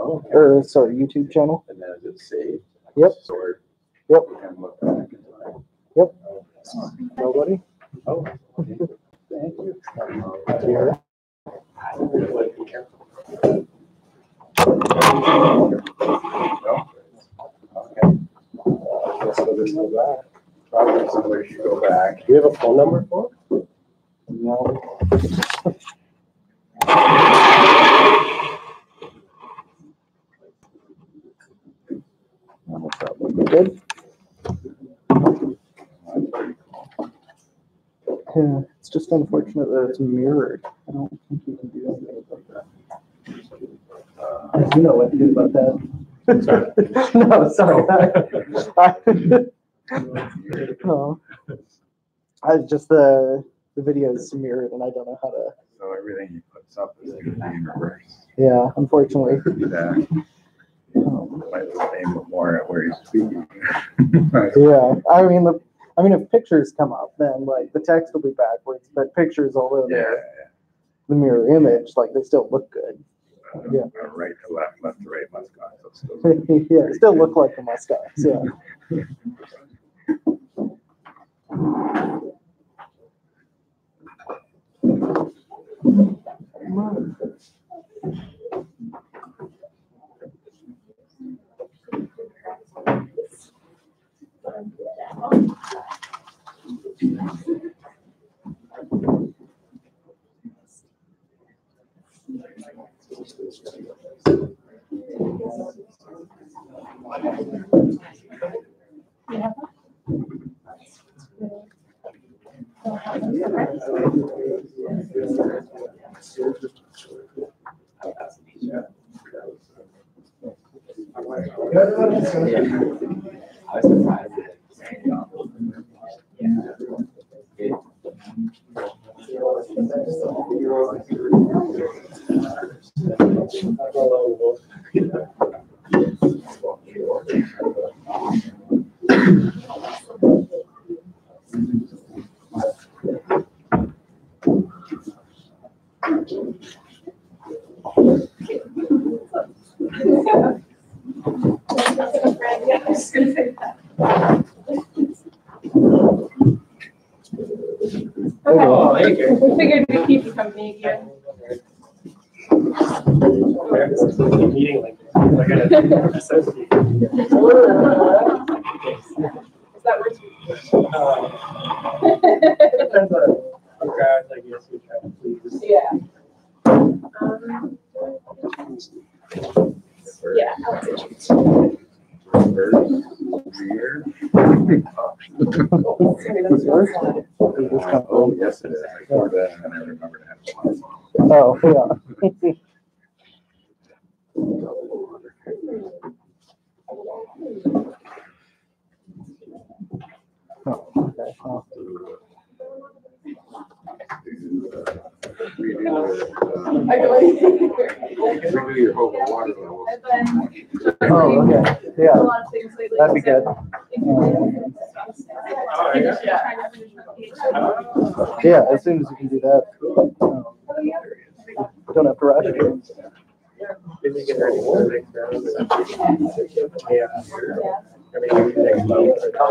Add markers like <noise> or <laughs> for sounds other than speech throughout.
Oh, okay. or sorry, YouTube channel. And then is it saved? Yep. Stored? Yep. We can look back into that. Yep. Oh, Nobody? Oh. Thank you. Here. Okay. Let's go this way back. Probably somebody should go back. Do you have a phone number for it? No. <laughs> No, probably Good. Yeah, it's just unfortunate that it's mirrored. I don't think you can do anything about that. I do know what to do about that. <laughs> Sorry. <laughs> No, sorry. <laughs> No. I just the, the video is mirrored and I don't know how to, So everything he puts up is gonna be in reverse. yeah, unfortunately. Yeah, might as well aim it more where he's speaking. Yeah, I mean, the, I mean, if pictures come up, then like the text will be backwards, but pictures, although Yeah, they're the mirror image, like they still look good. uh, Yeah. uh, Right to left, left to right, must go. So still- <laughs> Yeah, still look like the Mustangs, yeah. I was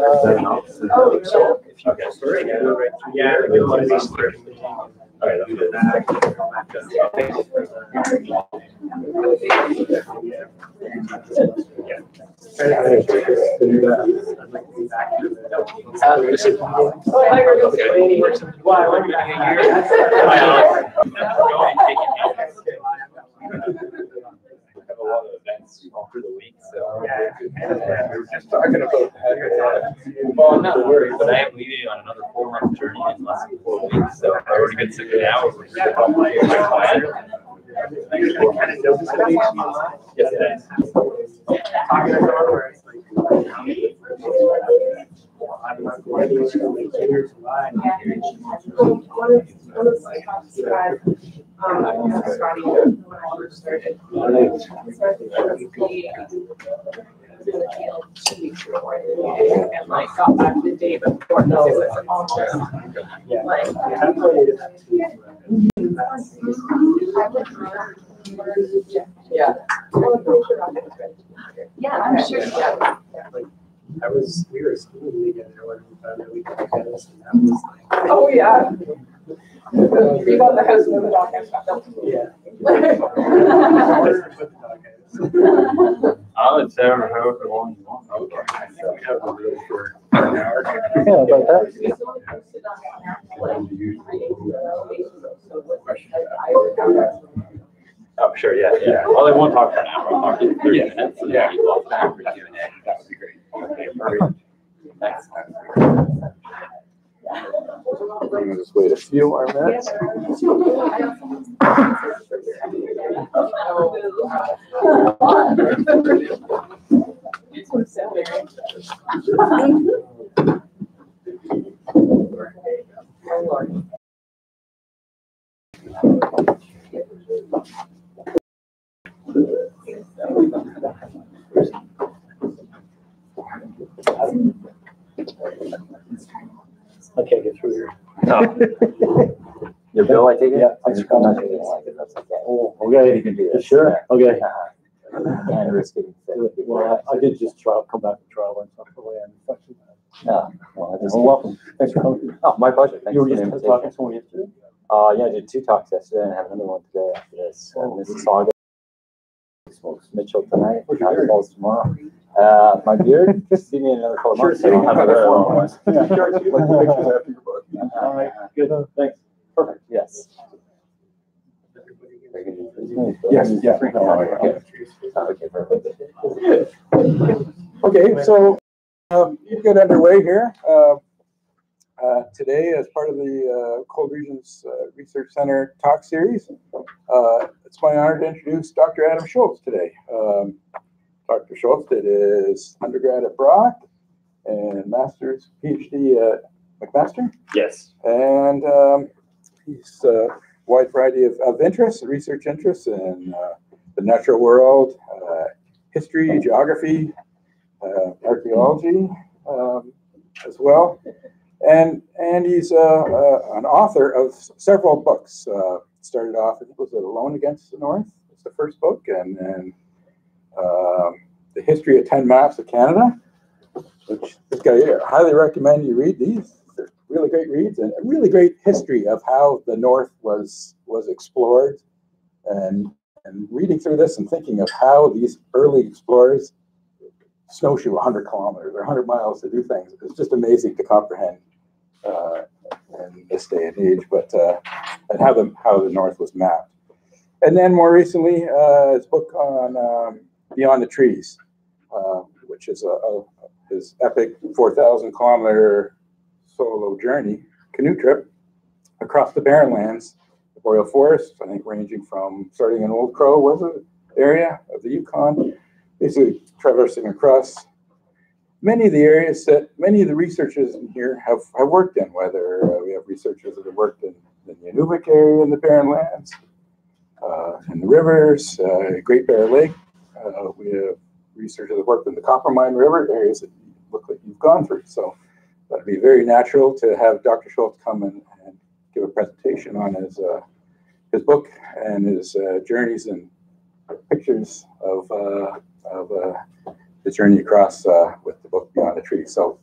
Oh, So, if you get started, yeah, right. Yeah. we can let these through. All right, let's do that. Yeah. Try to finish this, to do that. I'd like to be back to the- Uh, this is- Oh, I heard it was Okay. raining. Why, why are you back here? Have a lot of events all through the week, so. Yeah. We talking. Well, not worried, but I am leaving on another four month journey in less than four weeks, so I already got sick to her where it's not going to school, here's why. One of, one of the spots you had, um, Scotty, when I first started. So I think it was the- Two weeks before, and like got back the day before, no, it was almost Yeah. like. Yeah, that's what it is. I would Yeah. Well, I'm pretty sure Rocket was ready. Yeah, I'm sure. Yeah. I was, we were schooling together when we found out we could do this, and that was like. Oh, yeah. We bought the house and then the dog house got built. Yeah. I'll let Sarah however long you want. Okay, I think we have a room for an hour. Yeah, about that. Oh, sure, yeah, yeah. Well, they won't talk for an hour, I'll talk to you thirty Yeah. minutes. and Yeah. then we'll have time for Q and A. That would be great. Okay, perfect. Thanks. I'm gonna just wait a few more minutes. I can't get through here. Your bill, I take it? Yeah, thanks for coming. Oh, Okay. You can do this. Sure, okay. Uh-huh. And risk getting sick. Well, I I did just try, come back and travel and stuff and infection. Yeah, well, I just- Well, welcome. Thanks for coming. Oh, my pleasure. Thanks You were the just invitation. talking to someone yesterday? Uh, yeah, I did two talks yesterday and I have another one today after this. Uh, Mississauga. Smokes Mitchell tonight, your beard? Falls tomorrow. Uh, my beard, <laughs> see me in another couple of months. I don't have a very long one. <laughs> All right, good, thanks. Perfect, yes. Yes, yeah. Okay, Okay, perfect. Okay, so, um, you get underway here. Uh, uh, today, as part of the, uh, Cold Regions, uh, Research Center Talk Series, uh, it's my honor to introduce Dr. Adam Shoalts today. Um, Dr. Shoalts did his undergrad at Brock and master's PhD at McMaster. Yes. And um, he's a wide variety of, of interests, research interests in uh, the natural world, uh, history, geography, uh, archaeology um, as well. And, and he's uh, uh, an author of several books. Uh, started off, I think, was it Alone Against the North? It's the first book. And then um, The History of 10 Maps of Canada, which this guy here, I highly recommend you read these. They're really great reads and a really great history of how the North was was explored, and and reading through this and thinking of how these early explorers snowshoe 100 kilometers or 100 miles to do things. It's just amazing to comprehend uh, in this day and age, but uh, and how the how the North was mapped. And then more recently, uh, his book on um, Beyond the Trees, uh, which is a, a his epic 4,000 kilometer solo journey, canoe trip across the Barren Lands, the Boreal Forest, I think ranging from starting in Old Crow, was it, area of the Yukon, basically traversing across many of the areas that many of the researchers in here have, have worked in, whether uh, we have researchers that have worked in the Nunuvik area in the Barren Lands, uh, in the rivers, uh, Great Bear Lake. Uh, we have researchers that have worked in the Coppermine River areas that look like you've gone through. So that'd be very natural to have Dr. Shoalts come and, and give a presentation on his uh, his book and his uh, journeys and pictures of of the journey across uh, with the book Beyond the Tree. So,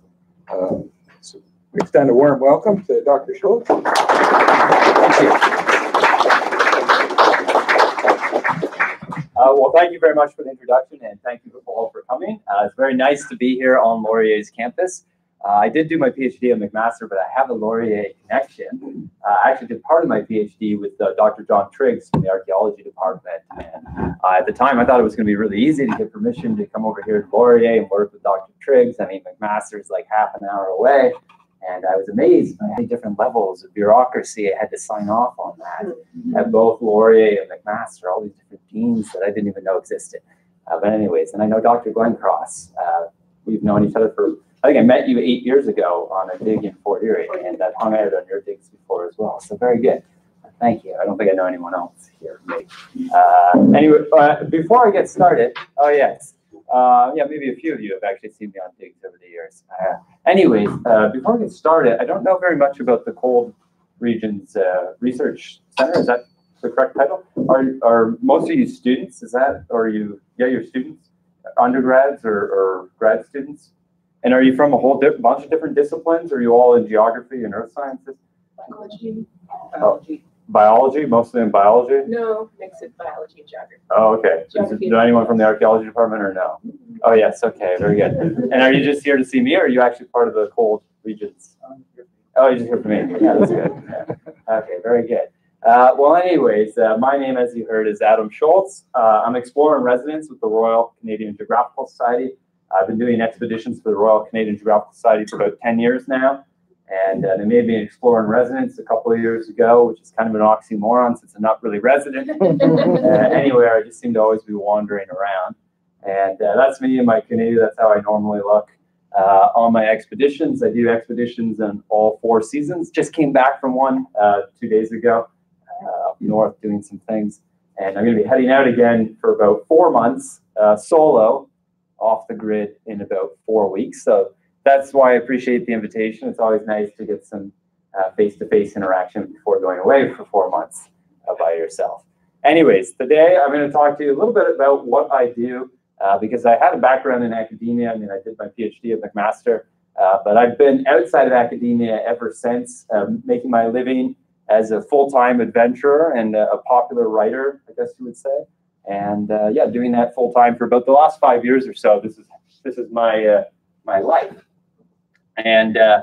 um, so we extend a warm welcome to Dr. Shoalts. Thank you. Uh, well, thank you very much for the introduction and thank you all for coming. Uh, it's very nice to be here on Laurier's campus. Uh, I did do my PhD at McMaster, but I have a Laurier connection. Uh, I actually did part of my PhD with uh, Dr. John Triggs from the archaeology department. And uh, at the time, I thought it was going to be really easy to get permission to come over here to Laurier and work with Dr. Triggs. I mean, McMaster is like half an hour away. And I was amazed by how many different levels of bureaucracy I had to sign off on that at both Laurier and McMaster, all these different deans that I didn't even know existed. Uh, but anyways, and I know Dr. Glenn Cross. Uh, we've known each other for, I think I met you eight years ago on a dig in Fort Erie, and I've hung out on your digs before as well. So very good. Thank you. I don't think I know anyone else here. Uh, anyway, uh, before I get started, oh yes, uh, yeah, maybe a few of you have actually seen me on digs over the years. Uh, uh, before I get started, I don't know very much about the cold regions uh, research center. Is that the correct title. Are, are most of you students? Is that, or are you, yeah, you're students? Undergrads or, or grad students? And are you from a whole di- bunch of different disciplines? Are you all in geography and earth sciences? Biology, biology, Biology, mostly in biology? no, mix it biology and geography. Oh, okay. Is Geography. there anyone from the archaeology department or no? Oh, yes, okay, very good. And are you just here to see me or are you actually part of the cold regions? Oh, you're just here for me. Yeah, that's good. Yeah. <laughs> Okay, very good. Uh, well, anyways, uh, my name, as you heard, is Adam Shoalts. Uh, I'm explorer in residence with the Royal Canadian Geographical Society. I've been doing expeditions for the Royal Canadian Geographical Society for about 10 years now. And uh, they made me an explorer in residence a couple of years ago, which is kind of an oxymoron since I'm not really resident <laughs> uh, anywhere. I just seem to always be wandering around. And uh, that's me in my canoe. That's how I normally look uh, on my expeditions. I do expeditions in all four seasons. Just came back from one uh, two days ago uh, up north doing some things. And I'm going to be heading out again for about four months solo off the grid in about four weeks. So that's why I appreciate the invitation. It's always nice to get some face to face interaction before going away for four months uh, by yourself. Anyways, today I'm going to talk to you a little bit about what I do uh, because I had a background in academia. I mean, I did my PhD at McMaster, uh, but I've been outside of academia ever since, um, making my living as a full-time adventurer and a, a popular writer, I guess you would say. And uh, yeah, doing that full time for about the last five years or so. This is this is my uh, my life, and uh,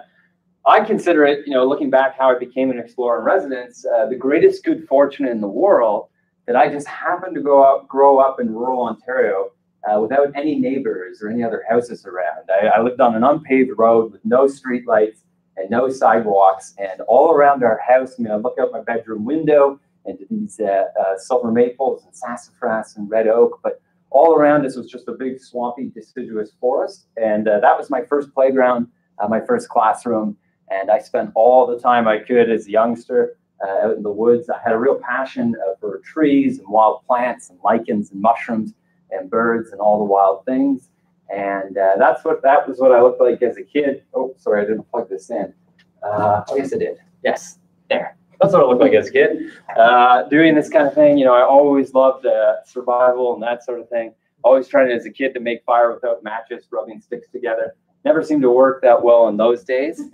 I consider it, you know, looking back how I became an explorer in residence, uh, the greatest good fortune in the world that I just happened to grow up, grow up in rural Ontario uh, without any neighbors or any other houses around. I, I lived on an unpaved road with no streetlights and no sidewalks, and all around our house, I mean, I look out my bedroom window into these uh, uh, silver maples and sassafras and red oak, but all around us was just a big swampy deciduous forest, and uh, that was my first playground, uh, my first classroom, and I spent all the time I could as a youngster uh, out in the woods. I had a real passion uh, for trees and wild plants and lichens and mushrooms and birds and all the wild things. And that's what that was what I looked like as a kid. Oh, sorry, I didn't plug this in. Uh, yes, I did. Yes, there. That's what I looked like as a kid. Uh, doing this kind of thing, you know, I always loved uh, survival and that sort of thing. Always trying as a kid to make fire without matches, rubbing sticks together. Never seemed to work that well in those days. <laughs>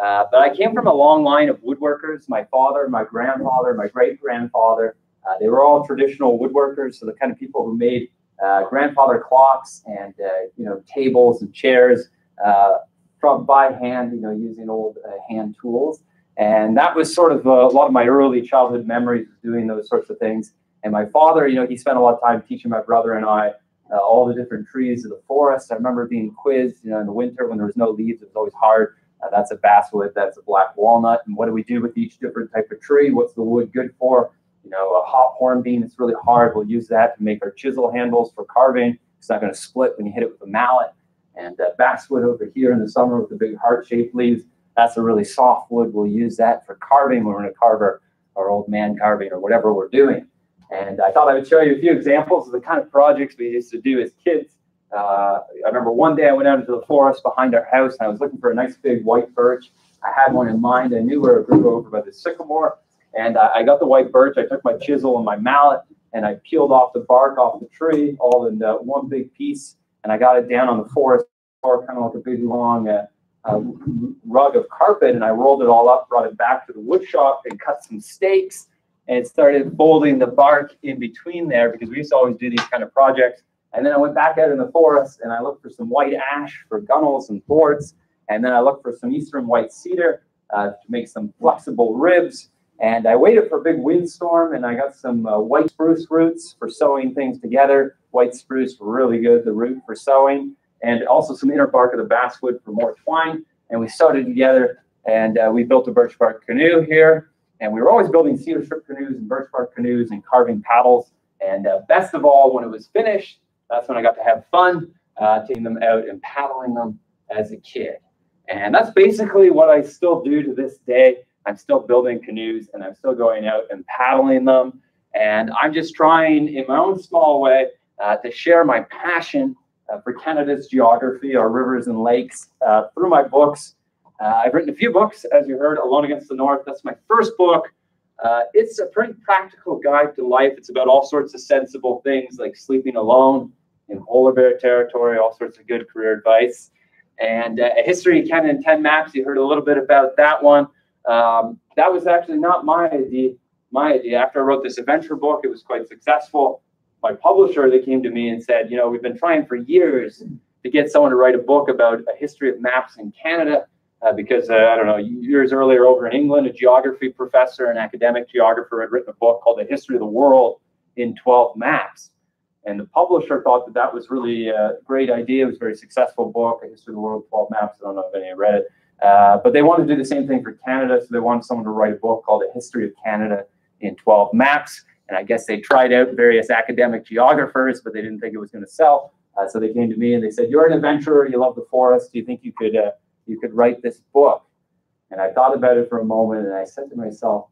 Uh, but I came from a long line of woodworkers. My father, my grandfather, my great grandfather, uh, they were all traditional woodworkers. So the kind of people who made uh, grandfather clocks and uh, you know tables and chairs uh, from by hand, you know, using old uh, hand tools. And that was sort of a lot of my early childhood memories of doing those sorts of things. And my father, you know, he spent a lot of time teaching my brother and I all the different trees of the forest. I remember being quizzed, you know, in the winter when there was no leaves, it was always hard. Uh, that's a basswood, that's a black walnut. And what do we do with each different type of tree? What's the wood good for? You know, a hop hornbeam, it's really hard. We'll use that to make our chisel handles for carving. It's not going to split when you hit it with a mallet. And uh, basswood over here in the summer with the big heart-shaped leaves, that's a really soft wood. We'll use that for carving when we're going to carve our, our old man carving or whatever we're doing. And I thought I would show you a few examples of the kind of projects we used to do as kids. Uh, I remember one day I went out into the forest behind our house and I was looking for a nice big white birch. I had one in mind. I knew where it grew over by the sycamore. And I, I got the white birch. I took my chisel and my mallet and I peeled off the bark off the tree all in uh, one big piece. And I got it down on the forest floor, kind of like a big long uh, uh, rug of carpet. And I rolled it all up, brought it back to the wood shop and cut some stakes and started folding the bark in between there because we used to always do these kind of projects. And then I went back out in the forest and I looked for some white ash for gunnels and thwarts. And then I looked for some eastern white cedar uh, to make some flexible ribs. And I waited for a big windstorm and I got some uh, white spruce roots for sewing things together. White spruce really good, the root for sewing. And also some inner bark of the basswood for more twine. And we sewed it together and uh, we built a birch bark canoe here. And we were always building cedar strip canoes and birch bark canoes and carving paddles. And uh, best of all, when it was finished, that's when I got to have fun uh, taking them out and paddling them as a kid. And that's basically what I still do to this day. I'm still building canoes and I'm still going out and paddling them. And I'm just trying, in my own small way, uh, to share my passion for Canada's geography, our rivers and lakes, uh, through my books uh, I've written a few books, as you heard, Alone Against the North. That's my first book. Uh, it's a pretty practical guide to life. It's about all sorts of sensible things like sleeping alone in polar bear territory, all sorts of good career advice. And uh, a history of Canada in 10 maps, you heard a little bit about that one. Um, that was actually not my idea. My idea. After I wrote this adventure book, it was quite successful. My publisher, they came to me and said, you know, we've been trying for years to get someone to write a book about a history of maps in Canada. Uh, because uh, I don't know, years earlier over in England, a geography professor, an academic geographer, had written a book called The History of the World in 12 Maps. And the publisher thought that that was really a great idea. It was a very successful book, A History of the World, 12 Maps. I don't know if any read it. Uh, but they wanted to do the same thing for Canada. So they wanted someone to write a book called A History of Canada in 12 Maps. And I guess they tried out various academic geographers, but they didn't think it was going to sell. Uh, so they came to me and they said, "You're an adventurer. You love the forest. Do you think you could uh, you could write this book?" And I thought about it for a moment, and I said to myself,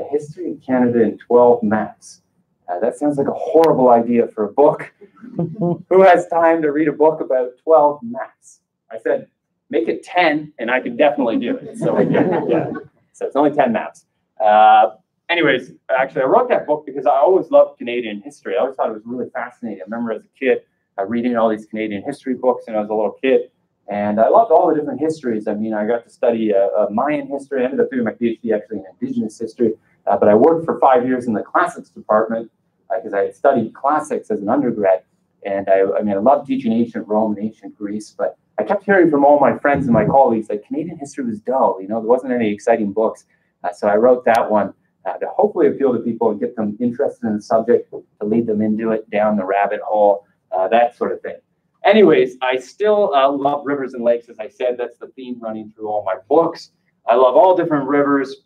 "A history of Canada in 12 maps. Uh, that sounds like a horrible idea for a book. <laughs> Who has time to read a book about 12 maps?" I said, "Make it 10, and I can definitely do it." So yeah, so it's only 10 maps. Uh, anyways, actually, I wrote that book because I always loved Canadian history. I always thought it was really fascinating. I remember as a kid uh, reading all these Canadian history books when I was a little kid. And I loved all the different histories. I mean, I got to study uh, uh, Mayan history. I ended up doing my PhD actually in Indigenous history. Uh, but I worked for five years in the classics department because I had studied classics as an undergrad. And I, I mean, I loved teaching ancient Rome and ancient Greece. But I kept hearing from all my friends and my colleagues that Canadian history was dull. You know, there wasn't any exciting books. Uh, so I wrote that one uh, to hopefully appeal to people and get them interested in the subject, to lead them into it down the rabbit hole uh, that sort of thing. Anyways, I still uh, love rivers and lakes. As I said, that's the theme running through all my books. I love all different rivers,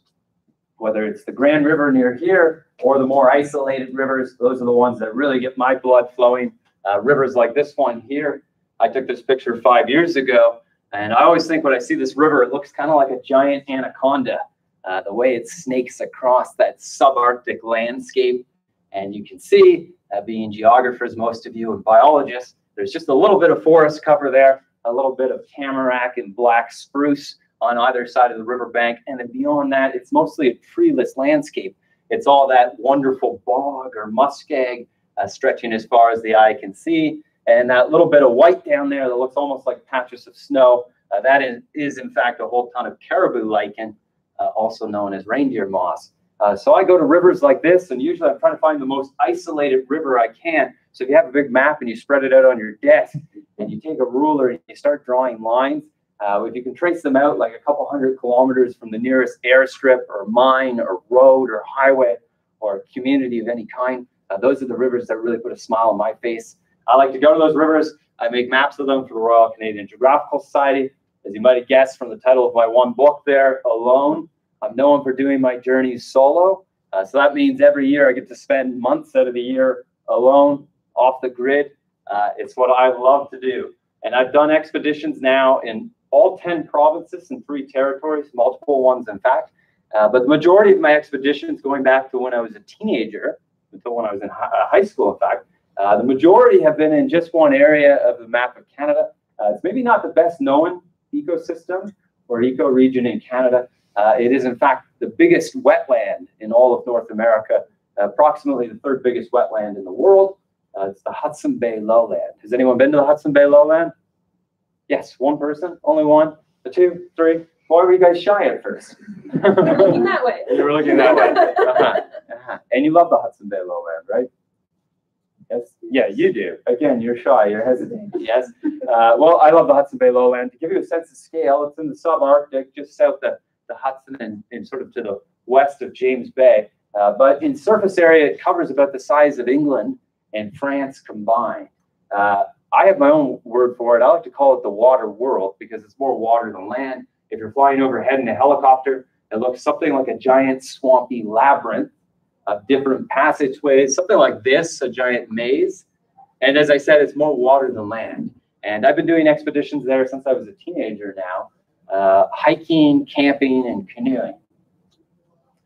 whether it's the Grand River near here or the more isolated rivers. Those are the ones that really get my blood flowing. Uh, rivers like this one here. I took this picture five years ago, and I always think when I see this river, it looks kind of like a giant anaconda. Uh, the way it snakes across that subarctic landscape. And you can see uh, being geographers, most of you, and biologists, there's just a little bit of forest cover there, a little bit of tamarack and black spruce on either side of the riverbank. And then beyond that, it's mostly a treeless landscape. It's all that wonderful bog or muskeg uh, stretching as far as the eye can see. And that little bit of white down there that looks almost like patches of snow, uh, that is, is, in fact, a whole ton of caribou lichen, uh, also known as reindeer moss. Uh, so I go to rivers like this, and usually I'm trying to find the most isolated river I can. So if you have a big map and you spread it out on your desk, and you take a ruler and you start drawing lines, uh, if you can trace them out like a couple hundred kilometers from the nearest airstrip or mine or road or highway or community of any kind, uh, those are the rivers that really put a smile on my face. I like to go to those rivers. I make maps of them for the Royal Canadian Geographical Society. As you might have guessed from the title of my one book there, Alone, I'm known for doing my journeys solo. Uh, so that means every year I get to spend months out of the year alone, off the grid. Uh, it's what I love to do. And I've done expeditions now in all 10 provinces and three territories, multiple ones, in fact. Uh, but the majority of my expeditions, going back to when I was a teenager, until when I was in uh, high school, in fact, uh, the majority have been in just one area of the map of Canada. Uh, it's maybe not the best known ecosystem or ecoregion in Canada, uh, it is, in fact, the biggest wetland in all of North America, approximately the third biggest wetland in the world. Uh, it's the Hudson Bay lowland. Has anyone been to the Hudson Bay lowland? Yes, one person, only one, the two, three. Why were you guys shy at first? Looking that way. You were looking that way. <laughs> Uh-huh. Uh-huh. And you love the Hudson Bay lowland, right? Yes. Yeah, you do. Again, you're shy. You're hesitant. Yes. Uh, well, I love the Hudson Bay lowland. To give you a sense of scale, it's in the subarctic, just south of the Hudson and, and sort of to the west of James Bay. Uh, but in surface area, it covers about the size of England and France combined. Uh, I have my own word for it. I like to call it the water world because it's more water than land. If you're flying overhead in a helicopter, it looks something like a giant swampy labyrinth of different passageways, something like this, a giant maze. And as I said, it's more water than land. And I've been doing expeditions there since I was a teenager now uh, hiking, camping, and canoeing.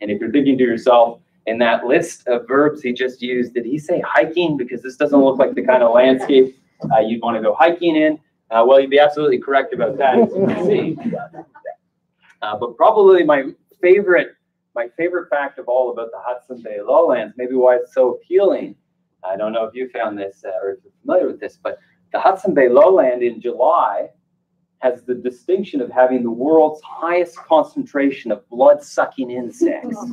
And if you're thinking to yourself, in that list of verbs he just used, did he say hiking? Because this doesn't look like the kind of landscape uh, you'd want to go hiking in. Uh, well, you'd be absolutely correct about that, as you can see. Uh, but probably my favorite, my favorite fact of all about the Hudson Bay lowlands, maybe why it's so appealing. I don't know if you found this uh, or if you're familiar with this, but the Hudson Bay lowland in July has the distinction of having the world's highest concentration of blood-sucking insects. <laughs>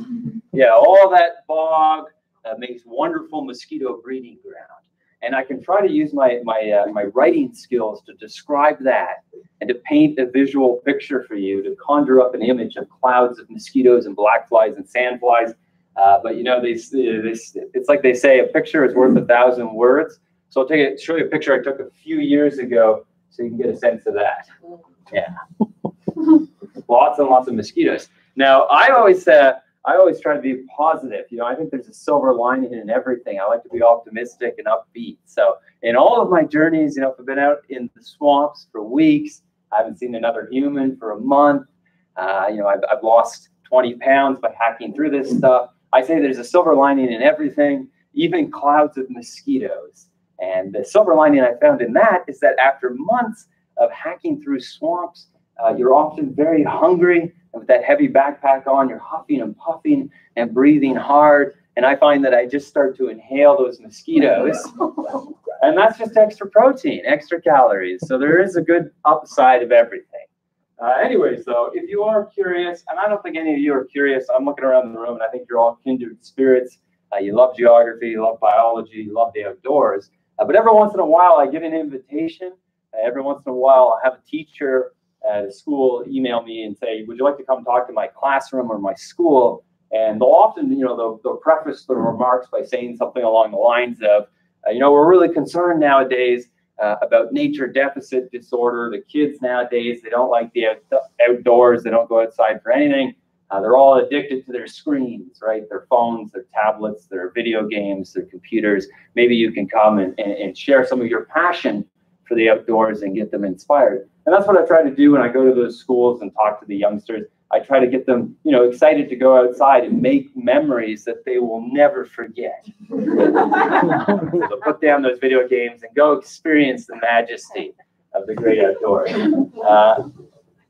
Yeah, all that bog uh, makes wonderful mosquito breeding ground. And I can try to use my my uh, my writing skills to describe that and to paint a visual picture for you to conjure up an image of clouds of mosquitoes and black flies and sandflies. Uh, but you know, they, they, it's like they say, a picture is worth a thousand words. So I'll take it, show you a picture I took a few years ago, so you can get a sense of that. Yeah, <laughs> lots and lots of mosquitoes. Now I always uh, I always try to be positive. You know, I think there's a silver lining in everything. I like to be optimistic and upbeat. So in all of my journeys, you know, if I've been out in the swamps for weeks, I haven't seen another human for a month. Uh, you know, I've, I've lost 20 pounds by hacking through this stuff. I say there's a silver lining in everything, even clouds of mosquitoes. And the silver lining I found in that is that after months of hacking through swamps, uh, you're often very hungry with that heavy backpack on, you're huffing and puffing and breathing hard. And I find that I just start to inhale those mosquitoes. <laughs> and that's just extra protein, extra calories. So there is a good upside of everything. Uh, anyways, though, if you are curious, and I don't think any of you are curious, I'm looking around the room and I think you're all kindred spirits. Uh, you love geography, you love biology, you love the outdoors. Uh, but every once in a while, I give an invitation. Uh, every once in a while, I have a teacher at a school email me and say, "Would you like to come talk to my classroom or my school?" And they'll often, you know, they'll, they'll preface the remarks by saying something along the lines of, uh, "You know, we're really concerned nowadays uh, about nature deficit disorder. The kids nowadays they don't like the out- outdoors. They don't go outside for anything." Uh, they're all addicted to their screens, right? Their phones, their tablets, their video games, their computers. Maybe you can come and, and, and share some of your passion for the outdoors and get them inspired. And that's what I try to do when I go to those schools and talk to the youngsters. I try to get them, you know, excited to go outside and make memories that they will never forget. <laughs> so put down those video games and go experience the majesty of the great outdoors. Uh,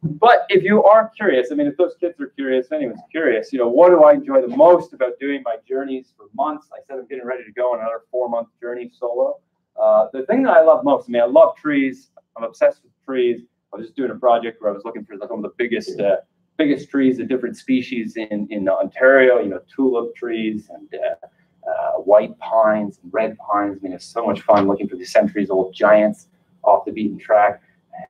but if you are curious, I mean, if those kids are curious, anyone's curious, you know, what do I enjoy the most about doing my journeys for months? I said I'm getting ready to go on another four month journey solo. Uh, the thing that I love most, I mean, I love trees. I'm obsessed with trees. I was just doing a project where I was looking for one of the biggest, uh, biggest trees of different species in in Ontario. You know, tulip trees and uh, uh, white pines and red pines. I mean, it's so much fun looking for these centuries-old giants off the beaten track.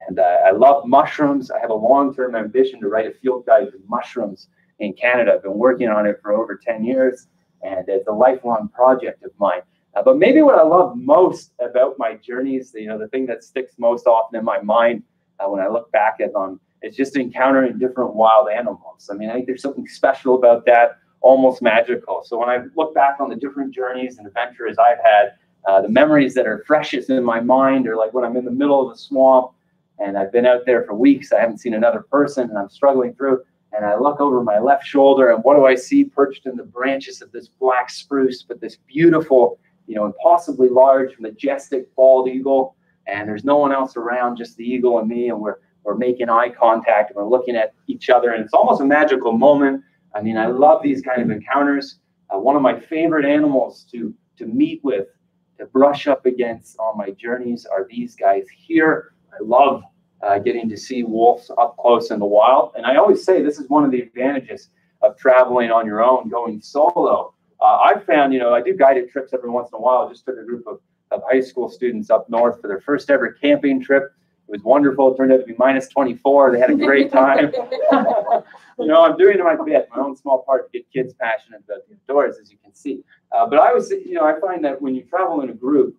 And uh, I love mushrooms. I have a long-term ambition to write a field guide to mushrooms in Canada. I've been working on it for over 10 years, and it's a lifelong project of mine. Uh, but maybe what I love most about my journeys, you know, the thing that sticks most often in my mind uh, when I look back at them, is just encountering different wild animals. I mean, I think there's something special about that, almost magical. So when I look back on the different journeys and adventures I've had, uh, the memories that are freshest in my mind are like when I'm in the middle of the swamp and I've been out there for weeks, I haven't seen another person, and I'm struggling through. And I look over my left shoulder, and what do I see perched in the branches of this black spruce, but this beautiful you know, impossibly large, majestic bald eagle, and there's no one else around, just the eagle and me, and we're we're making eye contact and we're looking at each other, and it's almost a magical moment. I mean, I love these kind of encounters. Uh, one of my favorite animals to to meet with, to brush up against on my journeys are these guys here. I love uh, getting to see wolves up close in the wild, and I always say this is one of the advantages of traveling on your own, going solo uh, I've found, you know, I do guided trips every once in a while. I just took a group of, of high school students up north for their first ever camping trip. It was wonderful. It turned out to be minus 24. They had a great time. <laughs> <laughs> you know, I'm doing my bit, my own small part to get kids passionate about the outdoors, as you can see. Uh, but I was, you know, I find that when you travel in a group,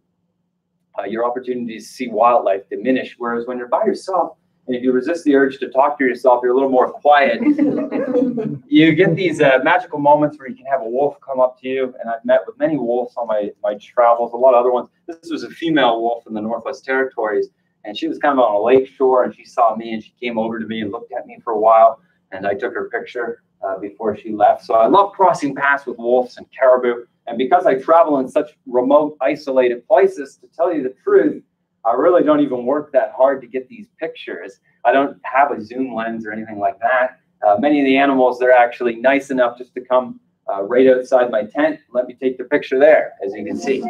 uh, your opportunities to see wildlife diminish. Whereas when you're by yourself, and if you resist the urge to talk to yourself, you're a little more quiet. <laughs> you get these uh, magical moments where you can have a wolf come up to you. And I've met with many wolves on my, my travels, a lot of other ones. This was a female wolf in the Northwest Territories. And she was kind of on a lake shore and she saw me and she came over to me and looked at me for a while. And I took her picture uh, before she left. So I love crossing paths with wolves and caribou. And because I travel in such remote, isolated places, to tell you the truth, I really don't even work that hard to get these pictures. I don't have a zoom lens or anything like that. Uh, many of the animals, they're actually nice enough just to come uh, right outside my tent. Let me take the picture there, as you can see.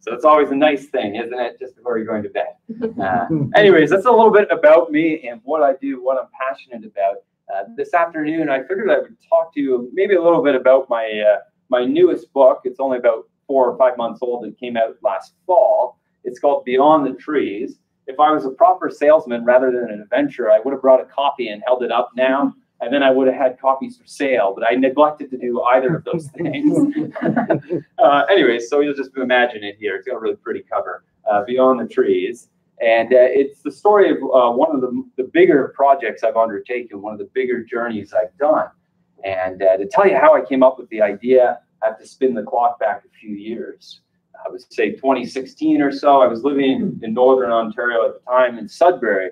So it's always a nice thing, isn't it? Just before you're going to bed. <laughs> Uh, anyways, that's a little bit about me and what I do, what I'm passionate about. Uh, this afternoon, I figured I would talk to you maybe a little bit about my uh, my newest book. It's only about four or five months old. It came out last fall. It's called Beyond the Trees. If I was a proper salesman rather than an adventurer, I would have brought a copy and held it up now, and then I would have had copies for sale. But I neglected to do either of those <laughs> things. <laughs> uh, anyway, so you'll just imagine it here. It's got a really pretty cover. Uh, Beyond the Trees. And uh, it's the story of uh, one of the, the bigger projects I've undertaken, one of the bigger journeys I've done. And uh, to tell you how I came up with the idea, I have to spin the clock back a few years. I would say 2016 or so. I was living in Northern Ontario at the time in Sudbury.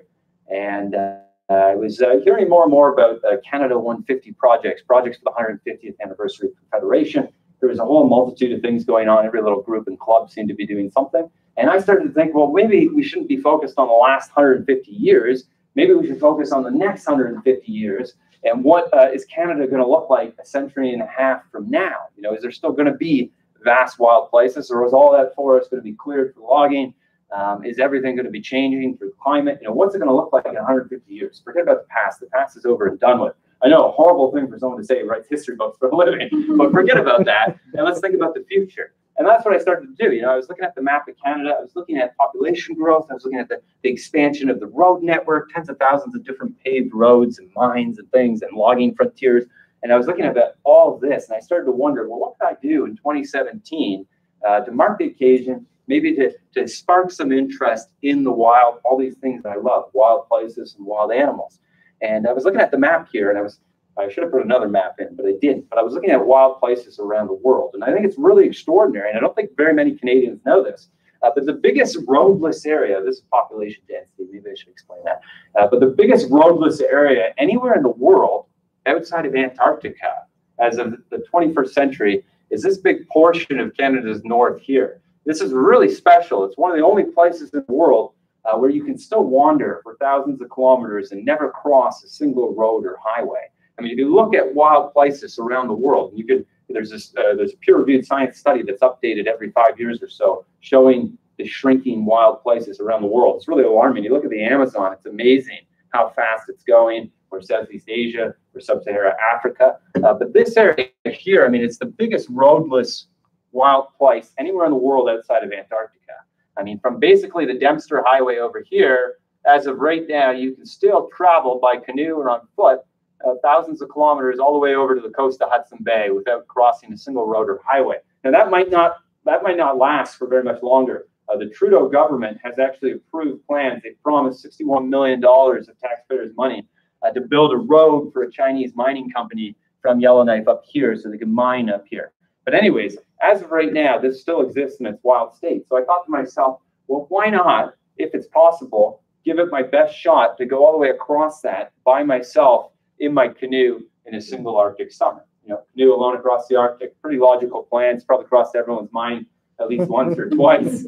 And uh, I was uh, hearing more and more about uh, Canada 150 projects, projects for the 150th anniversary of Confederation. There was a whole multitude of things going on. Every little group and club seemed to be doing something. And I started to think, well, maybe we shouldn't be focused on the last 150 years. Maybe we should focus on the next 150 years. And what uh, is Canada going to look like a century and a half from now? You know, is there still going to be vast wild places, or is all that forest going to be cleared for logging? Um, is everything going to be changing through climate? You know, what's it going to look like in 150 years? Forget about the past. The past is over and done with. I know a horrible thing for someone to say, writes history books for a living, but forget about that and let's think about the future. And that's what I started to do. You know, I was looking at the map of Canada. I was looking at population growth. I was looking at the, the expansion of the road network, tens of thousands of different paved roads and mines and things and logging frontiers. And I was looking at all this, and I started to wonder, well, what could I do in 2017 uh, to mark the occasion, maybe to, to spark some interest in the wild, all these things that I love, wild places and wild animals. And I was looking at the map here, and I was I should have put another map in, but I didn't. But I was looking at wild places around the world, and I think it's really extraordinary. And I don't think very many Canadians know this. Uh, but the biggest roadless area, this is population density, maybe I should explain that. Uh, but the biggest roadless area anywhere in the world outside of Antarctica as of the 21st century is this big portion of Canada's north here. This is really special. It's one of the only places in the world uh, where you can still wander for thousands of kilometers and never cross a single road or highway. I mean, if you look at wild places around the world, you could there's this uh, there's a peer-reviewed science study that's updated every five years or so, showing the shrinking wild places around the world. It's really alarming. You look at the Amazon; it's amazing how fast it's going, or Southeast Asia, or Sub-Saharan Africa. Uh, but this area here, I mean, it's the biggest roadless wild place anywhere in the world outside of Antarctica. I mean, from basically the Dempster Highway over here, as of right now, you can still travel by canoe or on foot uh, thousands of kilometers all the way over to the coast of Hudson Bay without crossing a single road or highway. Now that might not that might not last for very much longer. Uh, the Trudeau government has actually approved plans. They promised $61 million of taxpayers' money uh, to build a road for a Chinese mining company from Yellowknife up here so they can mine up here. But anyways, as of right now, this still exists in its wild state. So I thought to myself, well, why not, if it's possible, give it my best shot to go all the way across that by myself in my canoe in a single Arctic summer. You know, canoe alone across the Arctic, pretty logical plan. It's probably crossed everyone's mind at least once or twice.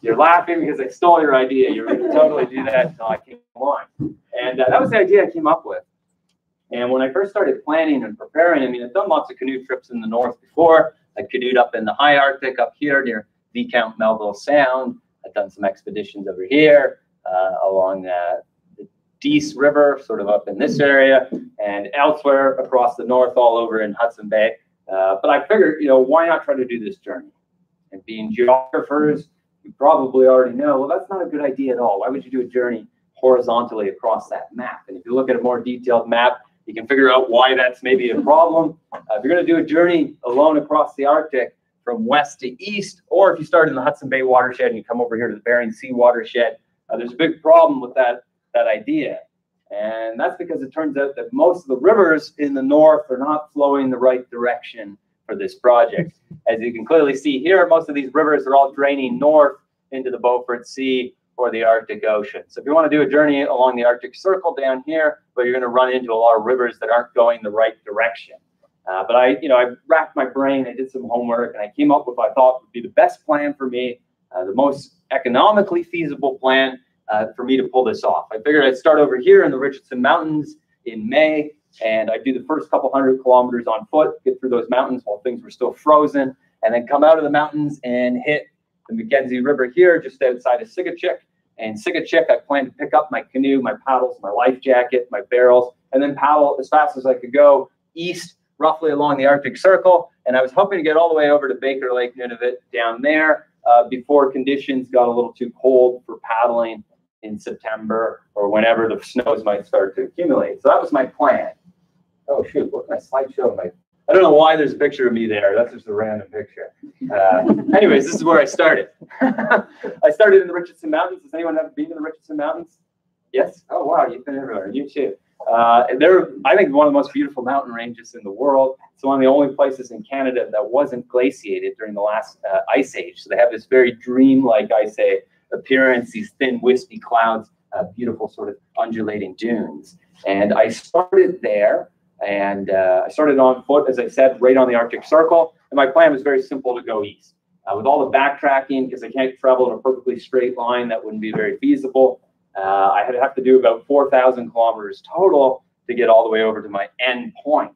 You're laughing because I stole your idea. You're going to totally do that until I came along. And uh, that was the idea I came up with. And when I first started planning and preparing, I mean, I've done lots of canoe trips in the north before. I canoed up in the high Arctic up here near Viscount Melville Sound. I've done some expeditions over here uh, along uh, Dease River, sort of up in this area, and elsewhere across the north, all over in Hudson Bay. Uh, but I figured, you know, why not try to do this journey? And being geographers, you probably already know, well, that's not a good idea at all. Why would you do a journey horizontally across that map? And if you look at a more detailed map, you can figure out why that's maybe a problem. Uh, if you're going to do a journey alone across the Arctic from west to east, or if you start in the Hudson Bay watershed and you come over here to the Bering Sea watershed, uh, there's a big problem with that that idea. And that's because it turns out that most of the rivers in the north are not flowing the right direction for this project. As you can clearly see here, most of these rivers are all draining north into the Beaufort Sea or the Arctic Ocean. So if you want to do a journey along the Arctic Circle down here, but you're going to run into a lot of rivers that aren't going the right direction. Uh, but I, you know, I racked my brain, I did some homework, and I came up with what I thought would be the best plan for me, uh, the most economically feasible plan uh, for me to pull this off. I figured I'd start over here in the Richardson Mountains in May. And I'd do the first couple hundred kilometers on foot, get through those mountains while things were still frozen, and then come out of the mountains and hit the Mackenzie River here, just outside of Tsiigehtchic. And Tsiigehtchic, I planned to pick up my canoe, my paddles, my life jacket, my barrels, and then paddle as fast as I could go east, roughly along the Arctic Circle. And I was hoping to get all the way over to Baker Lake, Nunavut, down there, uh, before conditions got a little too cold for paddling in September or whenever the snows might start to accumulate. So that was my plan. Oh shoot, what can I slideshow my? I don't know why there's a picture of me there. That's just a random picture. Uh, anyways, this is where I started. <laughs> I started in the Richardson Mountains. Has anyone ever been to the Richardson Mountains? Yes. Oh wow, you've been everywhere. You too. Uh, they're, I think, one of the most beautiful mountain ranges in the world. It's one of the only places in Canada that wasn't glaciated during the last uh, ice age. So they have this very dream-like ice age appearance, these thin, wispy clouds, uh, beautiful sort of undulating dunes. And I started there, and uh, I started on foot, as I said, right on the Arctic Circle. And my plan was very simple to go east. Uh, with all the backtracking, because I can't travel in a perfectly straight line, that wouldn't be very feasible. Uh, I had to have to do about 4,000 kilometers total to get all the way over to my end point.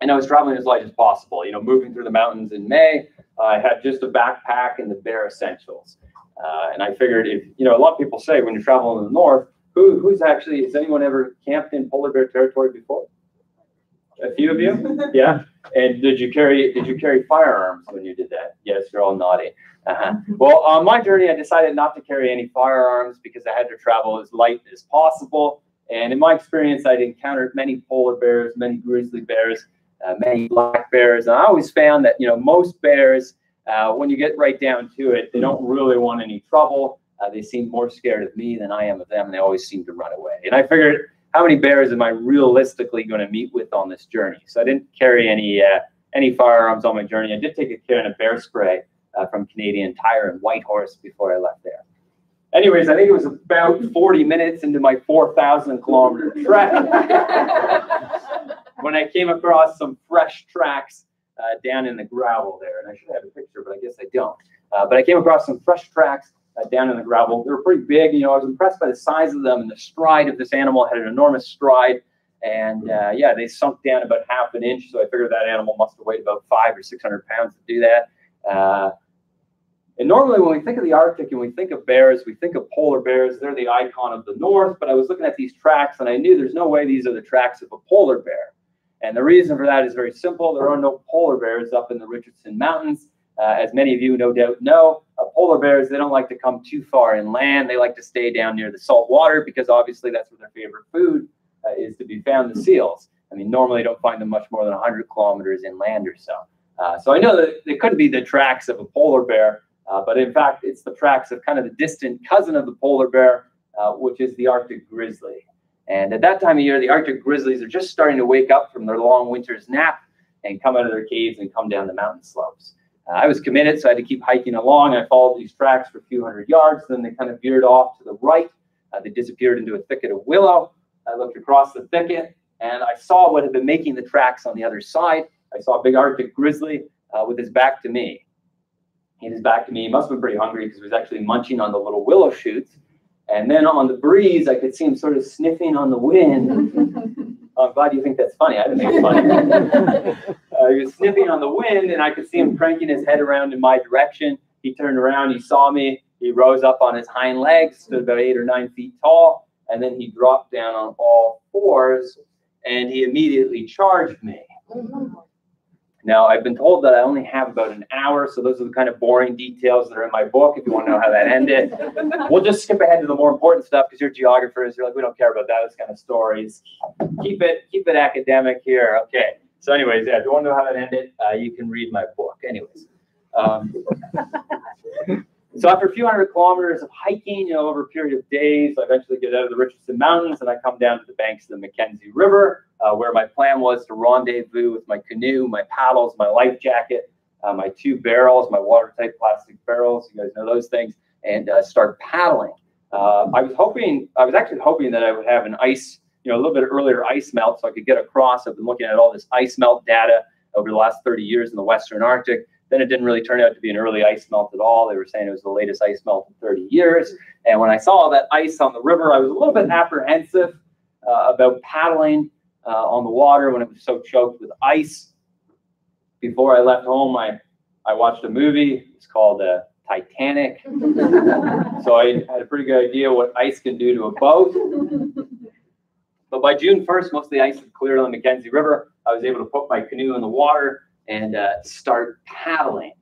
And I was traveling as light as possible. You know, moving through the mountains in May, I had just a backpack and the bare essentials. Uh, and I figured if, you know, a lot of people say when you're traveling in the north, who, who's actually, has anyone ever camped in polar bear territory before? A few of you? <laughs> Yeah. And did you carry, did you carry firearms when you did that? Yes, you're all naughty. Uh-huh. <laughs> Well, on my journey, I decided not to carry any firearms because I had to travel as light as possible. And in my experience, I'd encountered many polar bears, many grizzly bears, uh, many black bears. And I always found that, you know, most bears, uh, when you get right down to it, they don't really want any trouble. Uh, they seem more scared of me than I am of them, and they always seem to run away. And I figured, how many bears am I realistically going to meet with on this journey? So I didn't carry any uh, any firearms on my journey. I did take a can of bear spray uh, from Canadian Tire and Whitehorse before I left there. Anyways, I think it was about 40 minutes into my 4,000 kilometer trek <laughs> when I came across some fresh tracks uh, down in the gravel there. And I should have a picture, but I guess I don't. Uh, but I came across some fresh tracks uh, down in the gravel. They were pretty big. You know, I was impressed by the size of them and the stride of this animal had an enormous stride. And uh, yeah, they sunk down about half an inch. So I figured that animal must have weighed about five or 600 pounds to do that. Uh, and normally, when we think of the Arctic and we think of bears, we think of polar bears. They're the icon of the North. But I was looking at these tracks and I knew there's no way these are the tracks of a polar bear. And the reason for that is very simple. There are no polar bears up in the Richardson Mountains. Uh, as many of you no doubt know, uh, polar bears, they don't like to come too far inland. They like to stay down near the salt water because obviously that's where their favorite food uh, is to be found, the seals. I mean, normally you don't find them much more than 100 kilometers inland or so. Uh, so I know that it couldn't be the tracks of a polar bear, uh, but in fact, it's the tracks of kind of the distant cousin of the polar bear, uh, which is the Arctic grizzly. And at that time of year, the Arctic grizzlies are just starting to wake up from their long winter's nap and come out of their caves and come down the mountain slopes. Uh, I was committed, so I had to keep hiking along. I followed these tracks for a few hundred yards. Then they kind of veered off to the right. Uh, they disappeared into a thicket of willow. I looked across the thicket and I saw what had been making the tracks on the other side. I saw a big Arctic grizzly uh, with his back to me. He had his back to me. He must have been pretty hungry because he was actually munching on the little willow shoots. And then on the breeze, I could see him sort of sniffing on the wind. <laughs> I'm glad you think that's funny. I didn't think it's funny. <laughs> uh, he was sniffing on the wind, and I could see him cranking his head around in my direction. He turned around, he saw me, he rose up on his hind legs, stood about eight or nine feet tall, and then he dropped down on all fours, and he immediately charged me. Now, I've been told that I only have about an hour, so those are the kind of boring details that are in my book if you want to know how that ended. <laughs> we'll just skip ahead to the more important stuff because you're geographers. You're like, we don't care about that. Those kind of stories. Keep it, keep it academic here. Okay. So, anyways, yeah, if you want to know how that ended, uh, you can read my book. Anyways. Um, <laughs> so after a few hundred kilometers of hiking, you know, over a period of days, I eventually get out of the Richardson Mountains and I come down to the banks of the Mackenzie River, uh, where my plan was to rendezvous with my canoe, my paddles, my life jacket, uh, my two barrels, my watertight plastic barrels. You guys know those things, and uh, start paddling. Uh, I was hoping, I was actually hoping that I would have an ice, you know, a little bit earlier ice melt, so I could get across. I've been looking at all this ice melt data over the last 30 years in the Western Arctic. Then it didn't really turn out to be an early ice melt at all. They were saying it was the latest ice melt in 30 years. And when I saw that ice on the river, I was a little bit apprehensive uh, about paddling uh, on the water when it was so choked with ice. Before I left home, I, I watched a movie. It's called uh, Titanic. <laughs> So I had a pretty good idea what ice can do to a boat. But by June 1st, most of the ice had cleared on the Mackenzie River. I was able to put my canoe in the water and uh, start paddling.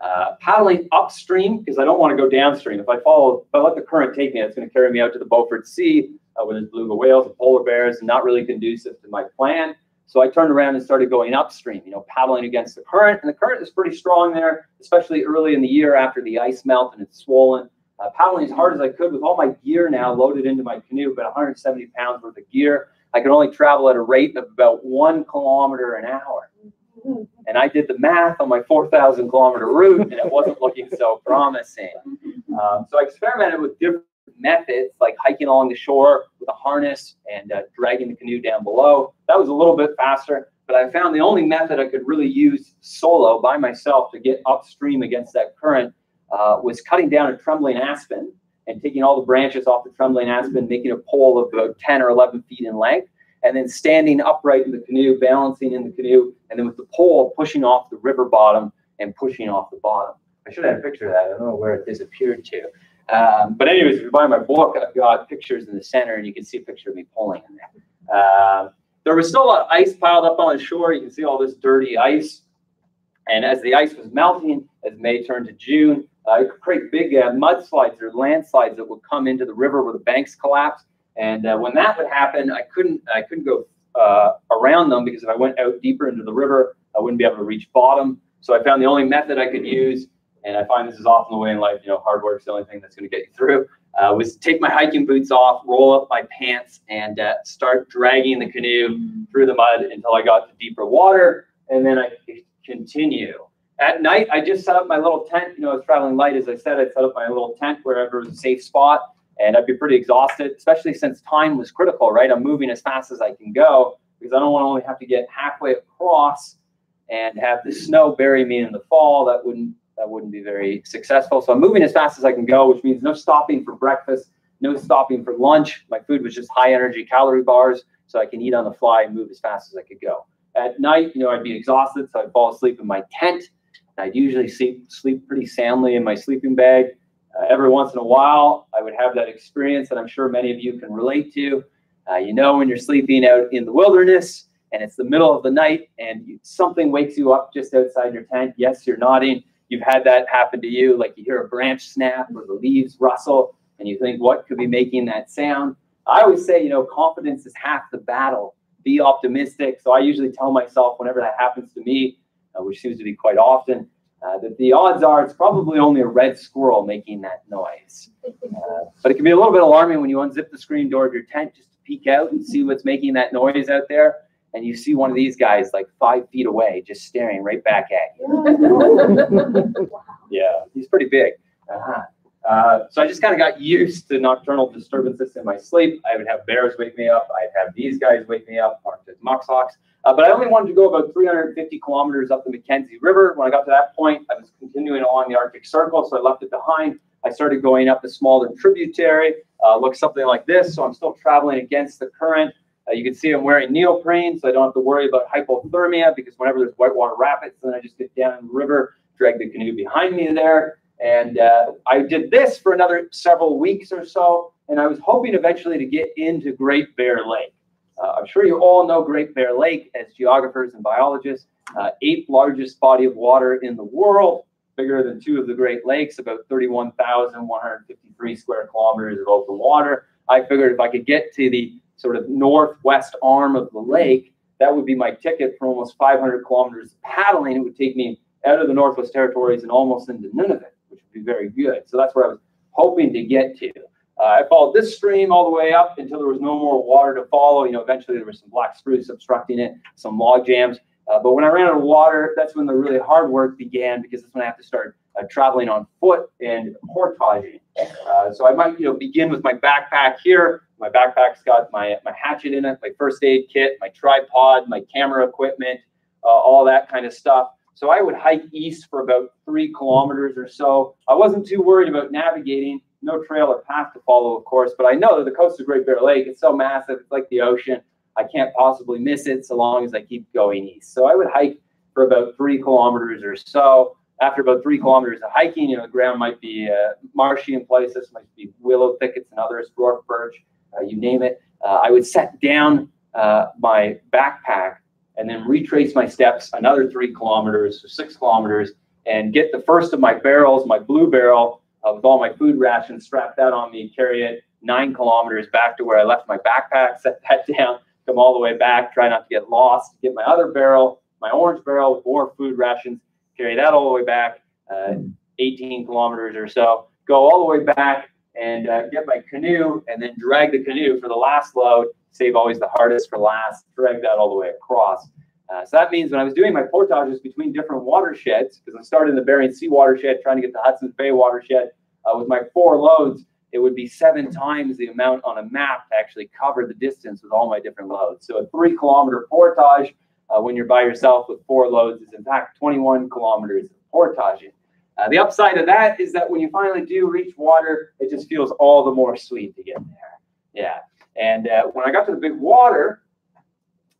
Uh, paddling upstream because I don't want to go downstream. If I follow, if I let the current take me, it's going to carry me out to the Beaufort Sea uh, where there's beluga whales and polar bears, and not really conducive to my plan. So I turned around and started going upstream, you know, paddling against the current. And the current is pretty strong there, especially early in the year after the ice melt and it's swollen. Uh, paddling as hard as I could with all my gear now loaded into my canoe, about 170 pounds worth of gear. I could only travel at a rate of about one kilometer an hour. And I did the math on my 4,000 kilometer route, and it wasn't <laughs> looking so promising. Um, so I experimented with different methods, like hiking along the shore with a harness and uh, dragging the canoe down below. That was a little bit faster, but I found the only method I could really use solo by myself to get upstream against that current uh, was cutting down a trembling aspen and taking all the branches off the trembling aspen, making a pole of about 10 or 11 feet in length, and then standing upright in the canoe, balancing in the canoe, and then with the pole pushing off the river bottom and pushing off the bottom. I should have a picture of that. I don't know where it disappeared to. Um, but anyways, if you buy my book, I've got pictures in the center, and you can see a picture of me pulling in there. Um, there was still a lot of ice piled up on the shore. You can see all this dirty ice. And as the ice was melting, as May turned to June, uh, it could create big uh, mudslides or landslides that would come into the river where the banks collapsed. And uh, when that would happen, I couldn't I couldn't go uh, around them because if I went out deeper into the river, I wouldn't be able to reach bottom. So I found the only method I could use, and I find this is often the way in life. You know, hard work's the only thing that's going to get you through. Uh, was take my hiking boots off, roll up my pants, and uh, start dragging the canoe through the mud until I got to deeper water, and then I continue. At night, I just set up my little tent. You know, I was traveling light, as I said. I set up my little tent wherever was a safe spot, and I'd be pretty exhausted, especially since time was critical. Right, I'm moving as fast as I can go because I don't want to only have to get halfway across and have the snow bury me in the fall. That wouldn't that wouldn't be very successful. So I'm moving as fast as I can go, which means no stopping for breakfast, no stopping for lunch. My food was just high energy calorie bars, so I can eat on the fly and move as fast as I could go. At night, you know, I'd be exhausted, so I'd fall asleep in my tent. I'd usually sleep sleep pretty soundly in my sleeping bag. Uh, every once in a while, I would have that experience that I'm sure many of you can relate to. Uh, you know, when you're sleeping out in the wilderness and it's the middle of the night and you, something wakes you up just outside your tent. Yes, you're nodding. You've had that happen to you, like you hear a branch snap or the leaves rustle, and you think, what could be making that sound? I always say, you know, confidence is half the battle. Be optimistic. So I usually tell myself whenever that happens to me, uh, which seems to be quite often, uh, that the odds are it's probably only a red squirrel making that noise. <laughs> Uh, but it can be a little bit alarming when you unzip the screen door of your tent just to peek out and see what's making that noise out there. And you see one of these guys like five feet away, just staring right back at you. <laughs> <laughs> Yeah, he's pretty big. Uh-huh. Uh, so I just kind of got used to nocturnal disturbances in my sleep. I would have bears wake me up. I'd have these guys wake me up, Arctic muxhawks. Uh, but I only wanted to go about 350 kilometers up the Mackenzie River. When I got to that point, I was continuing along the Arctic Circle, so I left it behind. I started going up a smaller tributary, uh, looks something like this. So I'm still traveling against the current. Uh, you can see I'm wearing neoprene, so I don't have to worry about hypothermia because whenever there's whitewater rapids, then I just get down in the river, drag the canoe behind me there. And uh, I did this for another several weeks or so, and I was hoping eventually to get into Great Bear Lake. Uh, I'm sure you all know Great Bear Lake as geographers and biologists, uh, eighth largest body of water in the world, bigger than two of the Great Lakes, about 31,153 square kilometers of open water. I figured if I could get to the sort of northwest arm of the lake, that would be my ticket for almost 500 kilometers of paddling. It would take me out of the Northwest Territories and almost into Nunavut, which would be very good. So that's where I was hoping to get to. Uh, I followed this stream all the way up until there was no more water to follow. You know, eventually there was some black spruce obstructing it, some log jams. Uh, but when I ran out of water, that's when the really hard work began because that's when I have to start uh, traveling on foot and portaging. Uh, so I might, you know, begin with my backpack here. My backpack's got my my hatchet in it, my first aid kit, my tripod, my camera equipment, uh, all that kind of stuff. So I would hike east for about three kilometers or so. I wasn't too worried about navigating. No trail or path to follow, of course, but I know that the coast of Great Bear Lake is so massive, it's like the ocean. I can't possibly miss it so long as I keep going east. So I would hike for about three kilometers or so. After about three kilometers of hiking, you know, the ground might be uh, marshy in places, might be willow thickets and others, dwarf birch, uh, you name it. Uh, I would set down uh, my backpack and then retrace my steps another three kilometers or six kilometers and get the first of my barrels, my blue barrel uh, with all my food rations, strap that on me, carry it nine kilometers back to where I left my backpack, set that <laughs> down, come all the way back, try not to get lost, get my other barrel, my orange barrel with more food rations, carry that all the way back, uh, 18 kilometers or so, go all the way back and uh, get my canoe and then drag the canoe for the last load, save always the hardest for last, drag that all the way across. Uh, so that means when I was doing my portages between different watersheds, because I started in the Bering Sea watershed, trying to get the Hudson's Bay watershed, uh, with my four loads, it would be seven times the amount on a map to actually cover the distance with all my different loads. So a three kilometer portage uh, when you're by yourself with four loads is in fact 21 kilometers of portaging. Uh, the upside of that is that when you finally do reach water, it just feels all the more sweet to get there. Yeah. And uh, when I got to the big water,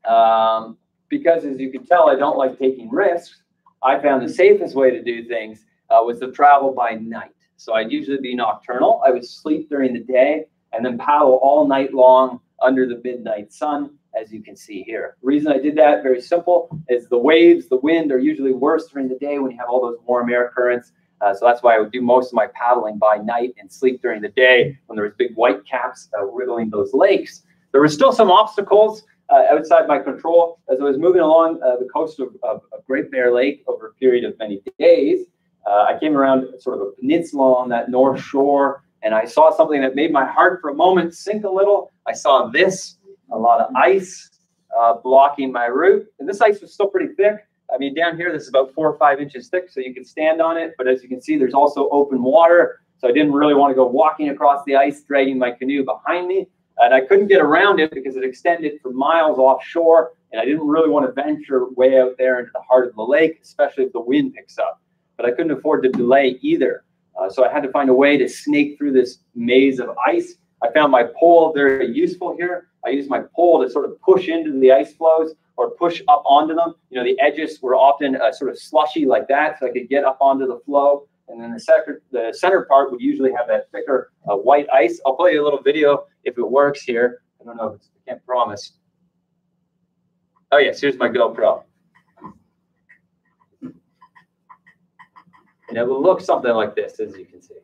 um, because as you can tell, I don't like taking risks, I found the safest way to do things uh, was to travel by night. So I'd usually be nocturnal. I would sleep during the day and then paddle all night long under the midnight sun, as you can see here. The reason I did that, very simple, is the waves, the wind are usually worse during the day when you have all those warm air currents. Uh, so that's why I would do most of my paddling by night and sleep during the day when there was big white caps uh, riddling those lakes. There were still some obstacles uh, outside my control as I was moving along uh, the coast of, of, of Great Bear Lake over a period of many days. Uh, I came around sort of a peninsula on that north shore, and I saw something that made my heart for a moment sink a little. I saw this, a lot of ice uh, blocking my route, and this ice was still pretty thick. I mean, down here, this is about four or five inches thick, so you can stand on it. But as you can see, there's also open water, so I didn't really want to go walking across the ice, dragging my canoe behind me. And I couldn't get around it because it extended for miles offshore, and I didn't really want to venture way out there into the heart of the lake, especially if the wind picks up but I couldn't afford to delay either. Uh, so I had to find a way to snake through this maze of ice. I found my pole very useful here. I used my pole to sort of push into the ice floes or push up onto them. You know, the edges were often uh, sort of slushy like that, so I could get up onto the floe. And then the center, the center part would usually have that thicker uh, white ice. I'll play you a little video if it works here. I don't know, I can't promise. Oh yes, here's my GoPro. And it will look something like this, as you can see.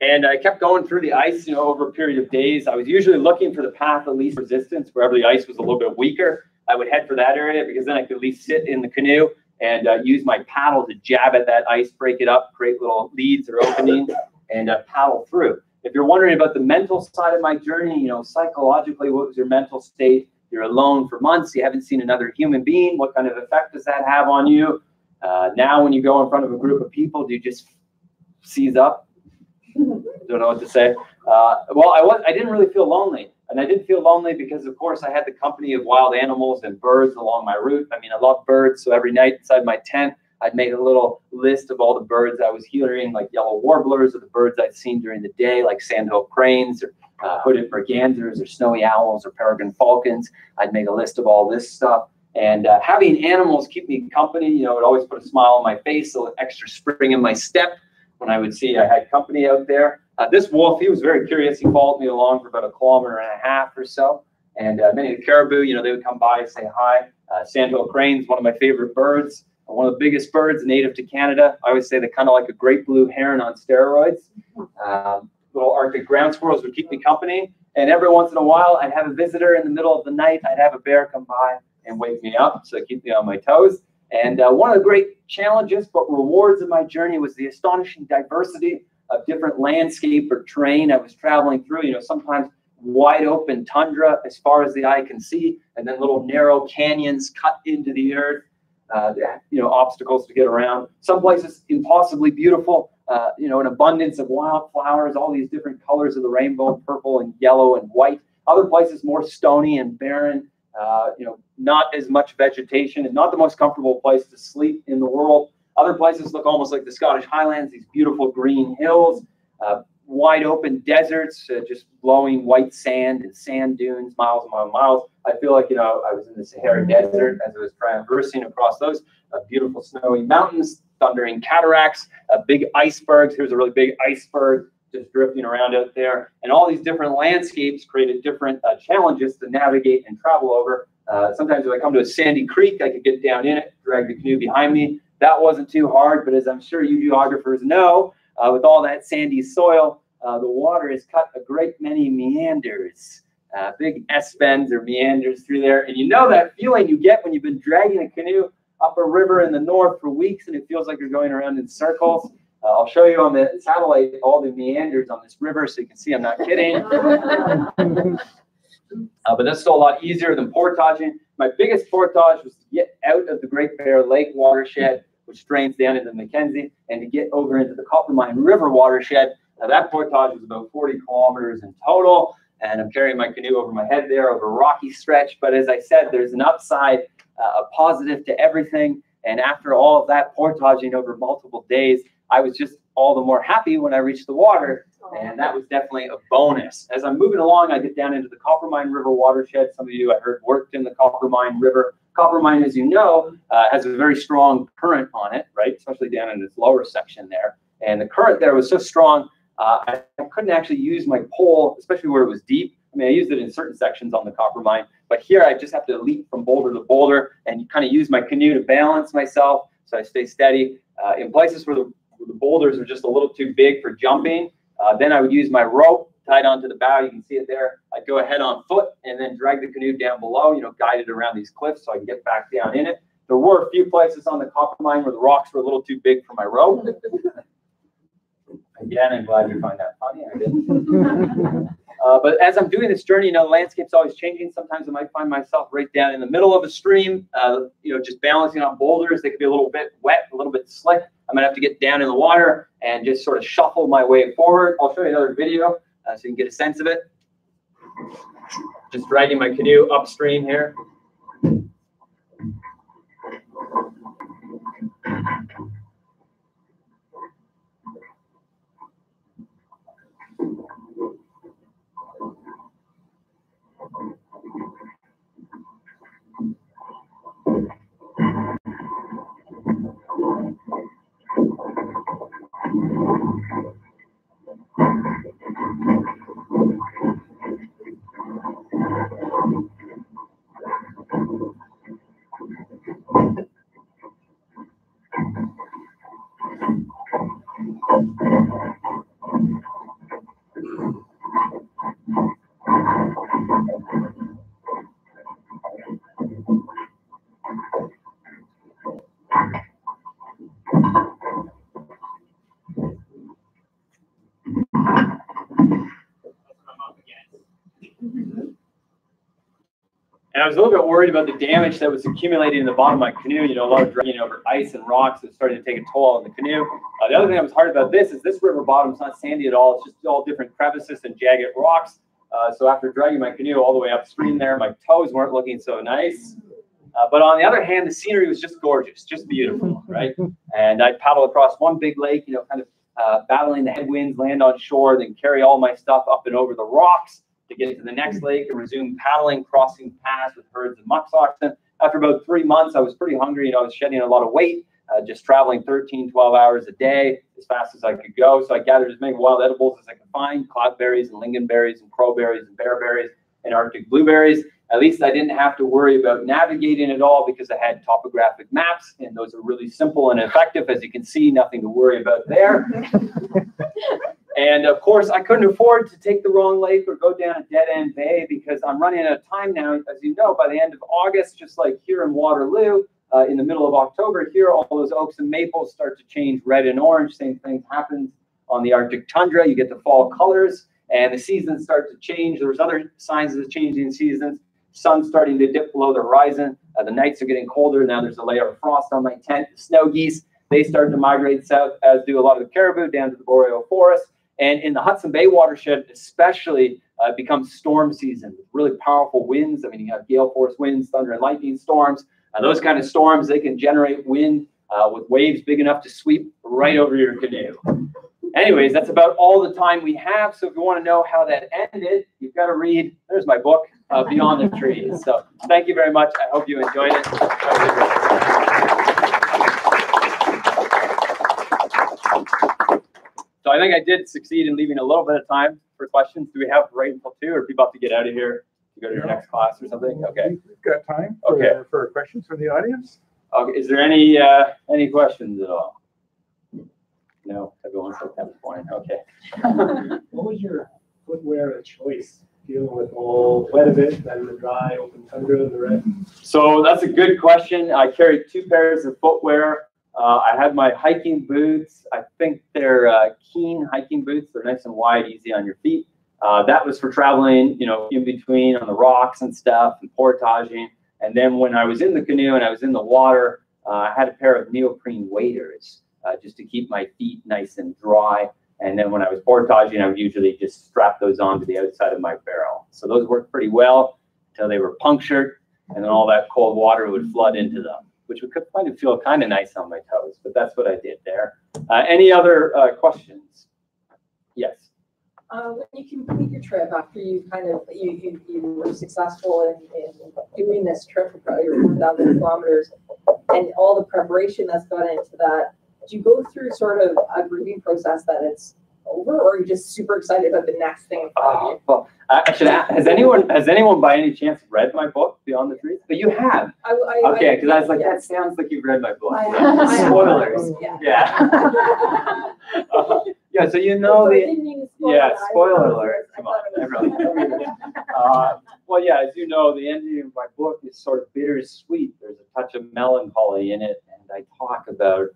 And I kept going through the ice, you know, over a period of days. I was usually looking for the path of least resistance, wherever the ice was a little bit weaker. I would head for that area because then I could at least sit in the canoe and uh, use my paddle to jab at that ice, break it up, little leads or openings, and uh, paddle through. If you're wondering about the mental side of my journey, you know, psychologically, what was your mental state? You're alone for months. You haven't seen another human being. What kind of effect does that have on you? Uh, now, when you go in front of a group of people, do you just seize up? <laughs> Don't know what to say. Uh, well, I was. I didn't really feel lonely, and I didn't feel lonely because, of course, I had the company of wild animals and birds along my route. I mean, I love birds, so every night inside my tent, I'd make a little list of all the birds I was hearing, like yellow warblers, or the birds I'd seen during the day, like sandhill cranes, or uh, hooded mergansers, or snowy owls, or peregrine falcons. I'd make a list of all this stuff. And uh, having animals keep me company, you know, it always put a smile on my face, a little extra spring in my step when I would see I had company out there. Uh, this wolf, he was very curious. He followed me along for about a kilometer and a half or so. And uh, many of the caribou, you know, they would come by and say hi. Uh, sandhill cranes, one of my favorite birds, one of the biggest birds native to Canada. I always say they're kind of like a great blue heron on steroids. Um, little Arctic ground squirrels would keep me company. And every once in a while, I'd have a visitor in the middle of the night. I'd have a bear come by and wake me up, so keep me on my toes. And uh, one of the great challenges but rewards of my journey was the astonishing diversity of different landscape or terrain I was traveling through. You know, sometimes wide open tundra as far as the eye can see, and then little narrow canyons cut into the earth. Uh, you know, obstacles to get around. Some places impossibly beautiful. Uh, you know, an abundance of wildflowers, all these different colors of the rainbow, purple and yellow and white. Other places more stony and barren. Uh, you know, not as much vegetation and not the most comfortable place to sleep in the world. Other places look almost like the Scottish Highlands, these beautiful green hills, uh, wide open deserts, uh, just blowing white sand and sand dunes, miles and miles and miles. I feel like, you know, I was in the Sahara Desert as I was traversing across those uh, beautiful snowy mountains, thundering cataracts, uh, big icebergs. Here's a really big iceberg just drifting around out there. And all these different landscapes created different uh, challenges to navigate and travel over. Uh, sometimes if I come to a sandy creek, I could get down in it, drag the canoe behind me. That wasn't too hard, but as I'm sure you geographers know, uh, with all that sandy soil, uh, the water has cut a great many meanders, uh, big S bends or meanders through there. And you know that feeling you get when you've been dragging a canoe up a river in the north for weeks and it feels like you're going around in circles. Uh, I'll show you on the satellite all the meanders on this river so you can see I'm not kidding. <laughs> Uh, but that's still a lot easier than portaging. My biggest portage was to get out of the Great Bear Lake watershed, which drains down into the Mackenzie, and to get over into the Coppermine River watershed. Now that portage was about 40 kilometers in total, and I'm carrying my canoe over my head there over a rocky stretch. But as I said, there's an upside, uh, a positive to everything. And after all of that portaging over multiple days, I was just all the more happy when I reached the water. And that was definitely a bonus. As I'm moving along, I get down into the Coppermine River watershed. Some of you I heard worked in the Coppermine River. Coppermine, as you know, uh, has a very strong current on it, right? Especially down in its lower section there. And the current there was so strong, uh, I, couldn't actually use my pole, especially where it was deep. I mean, I used it in certain sections on the Coppermine, but here I just have to leap from boulder to boulder and kind of use my canoe to balance myself so I stay steady. Uh, in places where the the boulders are just a little too big for jumping. Uh, then I would use my rope tied onto the bow. You can see it there. I'd go ahead on foot and then drag the canoe down below, you know, guide it around these cliffs so I can get back down in it. There were a few places on the Coppermine where the rocks were a little too big for my rope. <laughs> Again, I'm glad you find that funny. I did. <laughs> Uh, but as I'm doing this journey, you know, the landscape's always changing. Sometimes I might find myself right down in the middle of a stream, uh, you know, just balancing on boulders. They could be a little bit wet, a little bit slick. I'm gonna have to get down in the water and just sort of shuffle my way forward. I'll show you another video Uh, so you can get a sense of it. Just dragging my canoe upstream here. And I was a little bit worried about the damage that was accumulating in the bottom of my canoe. You know, a lot of dragging over ice and rocks was starting to take a toll on the canoe. Uh, the other thing that was hard about this is this river bottom is not sandy at all. It's just all different crevices and jagged rocks. Uh, so after dragging my canoe all the way upstream there, my toes weren't looking so nice. Uh, but on the other hand, the scenery was just gorgeous, just beautiful, right? And I'd paddle across one big lake, you know, kind of uh, battling the headwinds, land on shore, then carry all my stuff up and over the rocks to get to the next lake and resume paddling, crossing paths with herds of musk oxen. After about three months, I was pretty hungry. Know, I was shedding a lot of weight, uh, just traveling 13, 12 hours a day as fast as I could go. So I gathered as many wild edibles as I could find, cloudberries and lingonberries and crowberries and bearberries and Arctic blueberries. At least I didn't have to worry about navigating at all because I had topographic maps and those are really simple and effective. As you can see, nothing to worry about there. <laughs> and of course, I couldn't afford to take the wrong lake or go down a dead end bay because I'm running out of time now. As you know, by the end of August, just like here in Waterloo, uh, in the middle of October, here all those oaks and maples start to change red and orange. Same thing happens on the Arctic tundra. You get the fall colors. and the seasons start to change. There was other signs of the changing seasons. Sun's starting to dip below the horizon. Uh, the nights are getting colder. Now there's a layer of frost on my tent. The snow geese, they start to migrate south, as do a lot of the caribou down to the boreal forest. And in the Hudson Bay watershed, especially, uh, becomes storm season with really powerful winds. I mean, you have gale force winds, thunder and lightning storms. And those kind of storms, they can generate wind uh, with waves big enough to sweep right over your canoe. Anyways, that's about all the time we have. So if you want to know how that ended, you've got to read, there's my book, uh, Beyond the Trees. So thank you very much. I hope you enjoyed it. Have a good day. So I think I did succeed in leaving a little bit of time for questions. Do we have right until two, or are people have to get out of here to go to your next class or something? Okay. We've got time for, Okay. for questions from the audience. Okay. Is there any uh, any questions at all? No, everyone's at that point. Okay. <laughs> What was your footwear of choice dealing with all wet events and the dry open tundra and the rest? So that's a good question. I carried two pairs of footwear. Uh, I had my hiking boots. I think they're uh, Keen hiking boots. They're nice and wide, easy on your feet. Uh, that was for traveling, you know, in between on the rocks and stuff and portaging. And then when I was in the canoe and I was in the water, uh, I had a pair of neoprene waders uh, just to keep my feet nice and dry. And then when I was portaging, I would usually just strap those onto the outside of my barrel. So those worked pretty well until they were punctured, and then all that cold water would flood into them, which would of feel kind of nice on my toes. But that's what I did there. Uh, any other uh, questions? Yes. Uh, when you complete your trip after you kind of you you, you were successful in, in doing this trip for probably four thousand kilometers and all the preparation that's gone into that, do you go through sort of a grieving process that it's over, or are you just super excited about the next thing in front of you? well, I should ask, has anyone has anyone by any chance read my book Beyond the Trees? But you have. I, I, Okay, because I was like, that sounds like you've read my book. Yeah. have- I have. Spoilers. <laughs> Yeah. Yeah. Uh, <laughs> yeah. So you know So the didn't mean to spoil Yeah, spoiler alert. Come on, it was- <laughs> everyone. Uh, well, yeah, as you know, the ending of my book is sort of bittersweet. There's a touch of melancholy in it, and I talk about,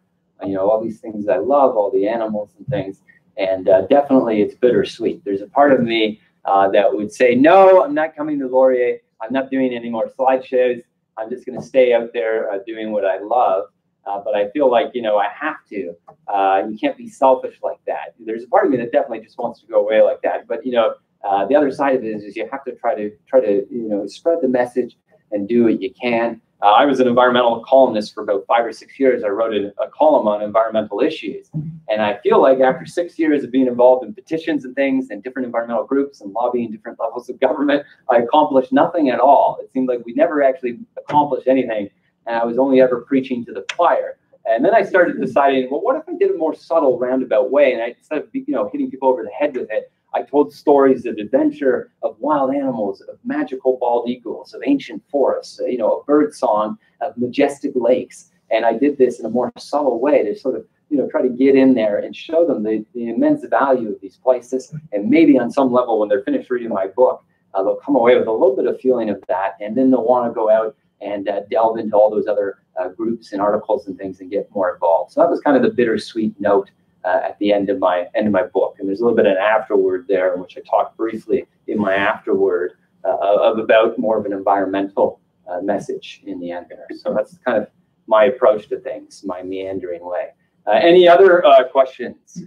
you know, all these things I love, all the animals and things, and uh, definitely it's bittersweet. There's a part of me uh, that would say, no, I'm not coming to Laurier. I'm not doing any more slideshows. I'm just going to stay out there uh, doing what I love. Uh, but I feel like, you know, I have to. Uh, you can't be selfish like that. There's a part of me that definitely just wants to go away like that. But, you know, uh, the other side of it is, is you have to try to try to you know spread the message and do what you can. Uh, I was an environmental columnist for about five or six years. I wrote a, a column on environmental issues, and I feel like after six years of being involved in petitions and things and different environmental groups and lobbying different <laughs> levels of government, I accomplished nothing at all. It seemed like we never actually accomplished anything, and I was only ever preaching to the choir. And then I started deciding, well, what if I did a more subtle, roundabout way? And I, instead of you know hitting people over the head with it, I told stories of adventure, of wild animals, of magical bald eagles, of ancient forests, you know, a bird song, of majestic lakes. And I did this in a more subtle way to sort of, you know, try to get in there and show them the, the immense value of these places. And maybe on some level, when they're finished reading my book, uh, they'll come away with a little bit of feeling of that. And then they'll want to go out and uh, delve into all those other uh, groups and articles and things and get more involved. So that was kind of the bittersweet note uh, at the end of my end of my book. And there's a little bit of an afterword there, in which I talk briefly in my afterword uh, of about more of an environmental uh, message in the end there. So that's kind of my approach to things, my meandering way. Uh, any other uh, questions?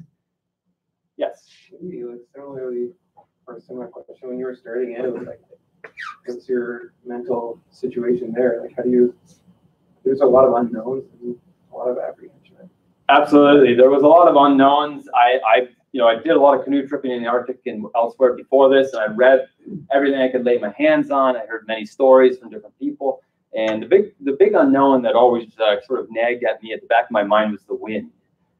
Yes. Similarly, or similar question, when you were starting out, like, what's your mental situation there? Like, how do you, there's a lot of unknowns and a lot of apprehension. Absolutely. There was a lot of unknowns. I, I, you know, I did a lot of canoe tripping in the Arctic and elsewhere before this, and I read everything I could lay my hands on. I heard many stories from different people, and the big, the big unknown that always uh, sort of nagged at me at the back of my mind was the wind.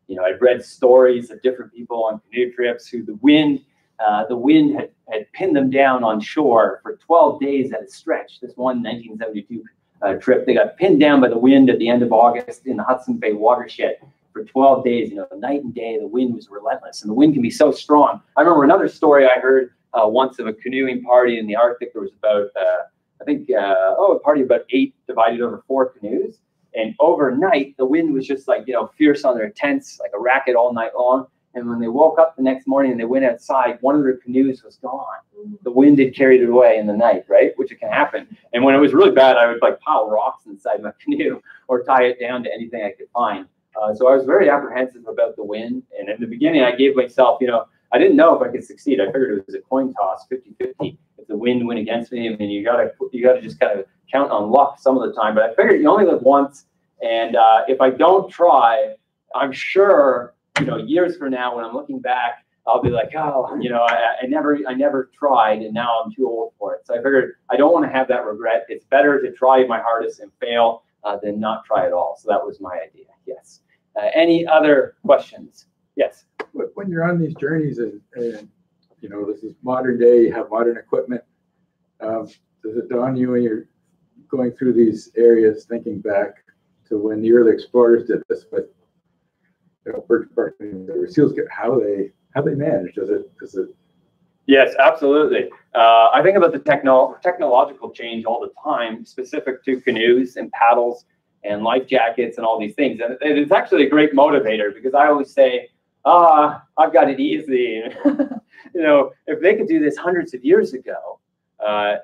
You know, I'd read stories of different people on canoe trips who the wind, uh, the wind had, had pinned them down on shore for 12 days at a stretch. This one 1972 uh, trip, they got pinned down by the wind at the end of August in the Hudson Bay watershed for 12 days, you know, night and day, the wind was relentless, and the wind can be so strong. I remember another story I heard uh, once of a canoeing party in the Arctic. There was about, uh, I think, uh, oh, a party of about eight divided over four canoes. And overnight, the wind was just like, you know, fierce on their tents, like a racket all night long. And when they woke up the next morning and they went outside, one of their canoes was gone. The wind had carried it away in the night, right? Which it can happen. And when it was really bad, I would like pile rocks inside my <laughs> canoe or tie it down to anything I could find. Uh, so I was very apprehensive about the wind. And in the beginning, I gave myself, you know, I didn't know if I could succeed. I figured it was a coin toss, 50-50. If the wind went against me, I mean, you gotta you gotta just kind of count on luck some of the time. But I figured you only live once, and uh, if I don't try, I'm sure you know years from now when I'm looking back, I'll be like, oh, you know, I, I never I never tried, and now I'm too old for it. So I figured I don't want to have that regret. It's better to try my hardest and fail uh, than not try at all. So that was my idea. Yes. Uh, any other questions? Yes. When- you're on these journeys and, and, you know, this is modern day, you have modern equipment, um, does it dawn you when you're going through these areas, thinking back to when the early explorers did this with, you know, birch bark seals, how they, how they managed? Does it, does it, Yes, absolutely. Uh, I think about the techno- technological change all the time, specific to canoes and paddles and life jackets and all these things. And it's actually a great motivator because I always say, ah, I've got it easy. <laughs> you know, if they could do this hundreds of years ago, uh,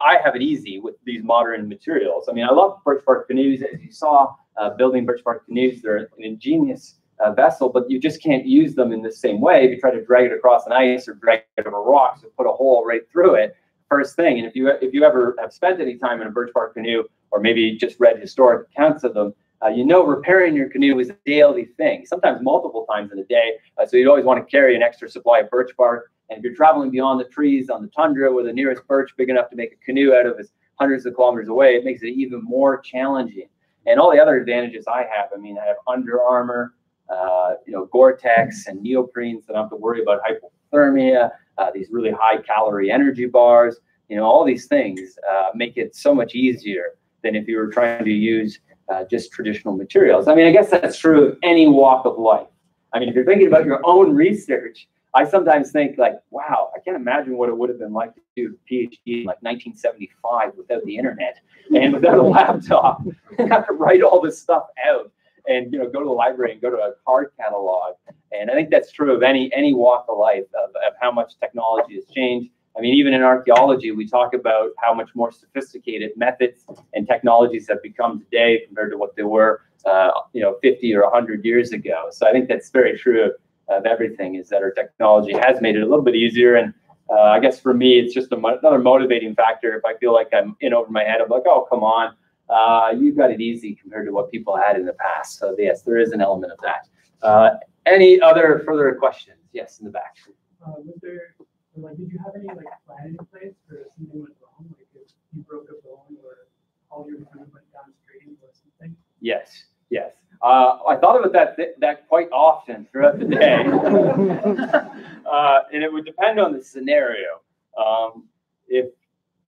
I have it easy with these modern materials. I mean, I love birch bark canoes. As you saw, uh, building birch bark canoes, they're an ingenious vessel, but you just can't use them in the same way. If you try to drag it across an ice or drag it over rocks and put a hole right through it, first thing. And if you if you ever have spent any time in a birch bark canoe, or maybe just read historic accounts of them, uh, you know repairing your canoe is a daily thing, sometimes multiple times in a day. Uh, so you'd always want to carry an extra supply of birch bark. And if you're traveling beyond the trees on the tundra, where the nearest birch big enough to make a canoe out of is hundreds of kilometers away, it makes it even more challenging. And all the other advantages I have, I mean, I have Under Armour, uh, you know, Gore-Tex and neoprenes that I don't have to worry about hypothermia, uh, these really high calorie energy bars, you know, all these things uh, make it so much easier than if you were trying to use uh, just traditional materials. I mean, I guess that's true of any walk of life. I mean, if you're thinking about your own research, I sometimes think like, wow, I can't imagine what it would have been like to do a PhD in like 1975 without the internet and without a <laughs> laptop and have to write all this stuff out and you know go to the library and go to a card catalog. And I think that's true of any any walk of life of, of how much technology has changed. I mean, even in archaeology, we talk about how much more sophisticated methods and technologies have become today compared to what they were, uh, you know, 50 or 100 years ago. So I think that's very true of, of everything. Is that our technology has made it a little bit easier. And uh, I guess for me, it's just mo- another motivating factor. If I feel like I'm in over my head, I'm like, oh, come on, uh, you've got it easy compared to what people had in the past. So yes, there is an element of that. Uh, any other further questions? Yes, in the back. Uh, was there, like, did you have any like plan in place for if something went wrong? Like if you broke a bone or all your food went downstream or something? Yes, yes. Uh, I thought about that th- that quite often throughout the day, <laughs> uh, and it would depend on the scenario. Um, if I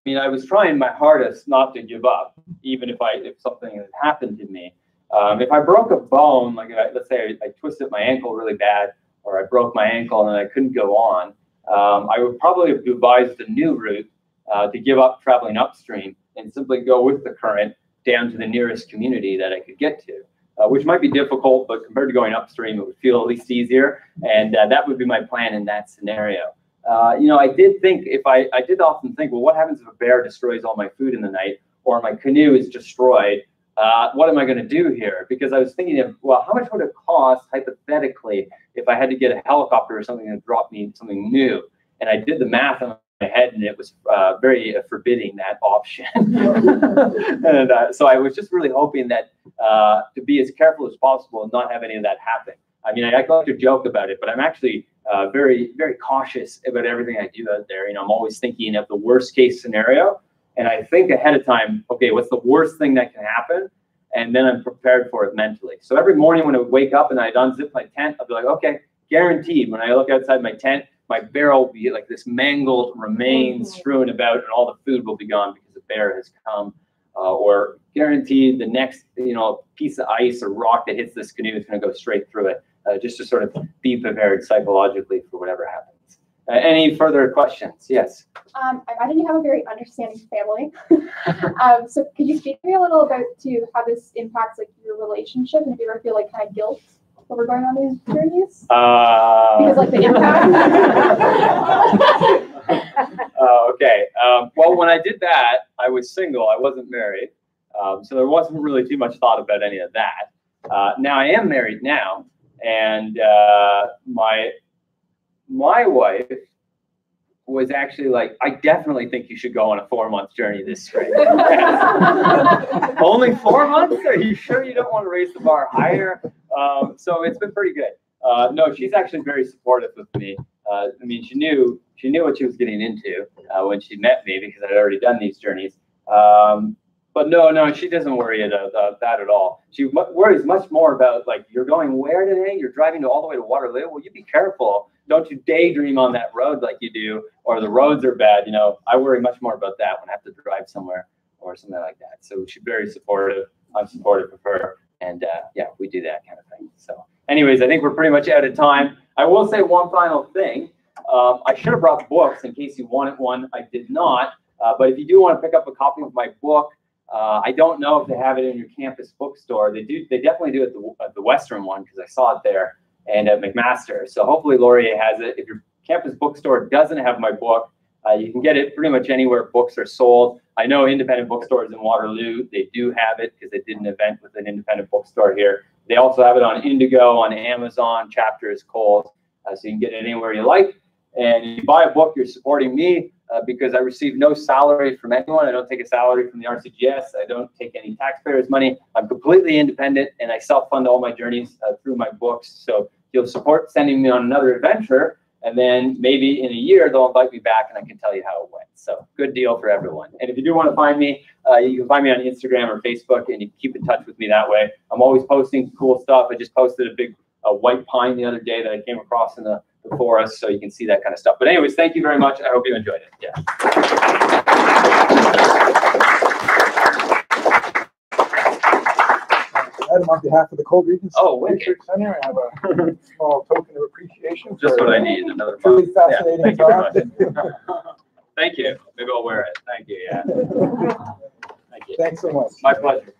mean, I was trying my hardest not to give up, even if I if something had happened to me. Um, if I broke a bone, like I, let's say I, I twisted my ankle really bad, or I broke my ankle and I couldn't go on, um, I would probably have devised a new route uh, to give up traveling upstream and simply go with the current down to the nearest community that I could get to, uh, which might be difficult, but compared to going upstream, it would feel at least easier. And uh, that would be my plan in that scenario. Uh, you know, I did think if I, I did often think, well, what happens if a bear destroys all my food in the night or my canoe is destroyed? Uh, what am I going to do here? Because I was thinking of, well, how much would it cost hypothetically if I had to get a helicopter or something to drop me something new? And I did the math in my head, and it was uh, very uh, forbidding that option. <laughs> and uh, so I was just really hoping that to be as careful as possible and not have any of that happen. I mean, I like to joke about it, but I'm actually uh, very, very cautious about everything I do out there. You know, I'm always thinking of the worst case scenario, and I think ahead of time. Okay, what's the worst thing that can happen? And then I'm prepared for it mentally. So every morning when I wake up and I'd unzip my tent, I'll be like, okay, guaranteed. When I look outside my tent, my barrel will be like this mangled remains Mhm. strewn about, and all the food will be gone because the bear has come. Uh, or guaranteed the next, you know, piece of ice or rock that hits this canoe is going to go straight through it, uh, just to sort of be prepared psychologically for whatever happens. Uh, any further questions? Yes. Um, I imagine you have a very understanding family. <laughs> um, so could you speak to me a little about to how this impacts like your relationship and if you ever feel like kind of guilt we're going on these journeys? Uh, Because like the impact? Oh, <laughs> okay. Um, well, when I did that, I was single. I wasn't married. Um, so there wasn't really too much thought about any of that. Uh, now I am married now, and uh, my my wife was actually like, I definitely think you should go on a four month journey this spring. <laughs> Only four months? Are you sure you don't want to raise the bar higher? Um, so it's been pretty good. Uh, no, she's actually very supportive with me. Uh, I mean, she knew she knew what she was getting into uh, when she met me because I'd already done these journeys. Um, but no, no, she doesn't worry about, about that at all. She worries much more about like you're going where today? You're driving all the way to Waterloo. Well, you be careful. Don't you daydream on that road like you do, or the roads are bad. You know, I worry much more about that when I have to drive somewhere or something like that. So she's very supportive. I'm supportive of her, and uh, yeah, we do that kind of thing. So, anyways, I think we're pretty much out of time. I will say one final thing. Um, I should have brought books in case you wanted one. I did not. Uh, but if you do want to pick up a copy of my book, uh, I don't know if they have it in your campus bookstore. They do. They definitely do at the at the Western one because I saw it there and at McMaster. So hopefully Laurier has it. If your campus bookstore doesn't have my book, uh, you can get it pretty much anywhere books are sold. I know independent bookstores in Waterloo they do have it because they did an event with an independent bookstore here. They also have it on Indigo, on Amazon, Chapters, Coles, uh, so you can get it anywhere you like. And if you buy a book, you're supporting me uh, because I receive no salary from anyone. I don't take a salary from the RCGS. I don't take any taxpayers' money. I'm completely independent and I self-fund all my journeys uh, through my books. So you'll support sending me on another adventure, and then maybe in a year they'll invite me back and I can tell you how it went. So good deal for everyone. And if you do want to find me, uh, you can find me on Instagram or Facebook, and you can keep in touch with me that way. I'm always posting cool stuff. I just posted a big uh, white pine the other day that I came across in the, the us, so you can see that kind of stuff. But anyways, thank you very much. I hope you enjoyed it. Yeah. Uh, Adam, on behalf of the Cold Regions Oh. Research Center, I have a <laughs> small token of appreciation. Just for what I need. Another Truly month. Yeah, fascinating thank you. Thank you. Maybe I'll wear it. Thank you. Yeah. Thank you. Thanks so much. My pleasure.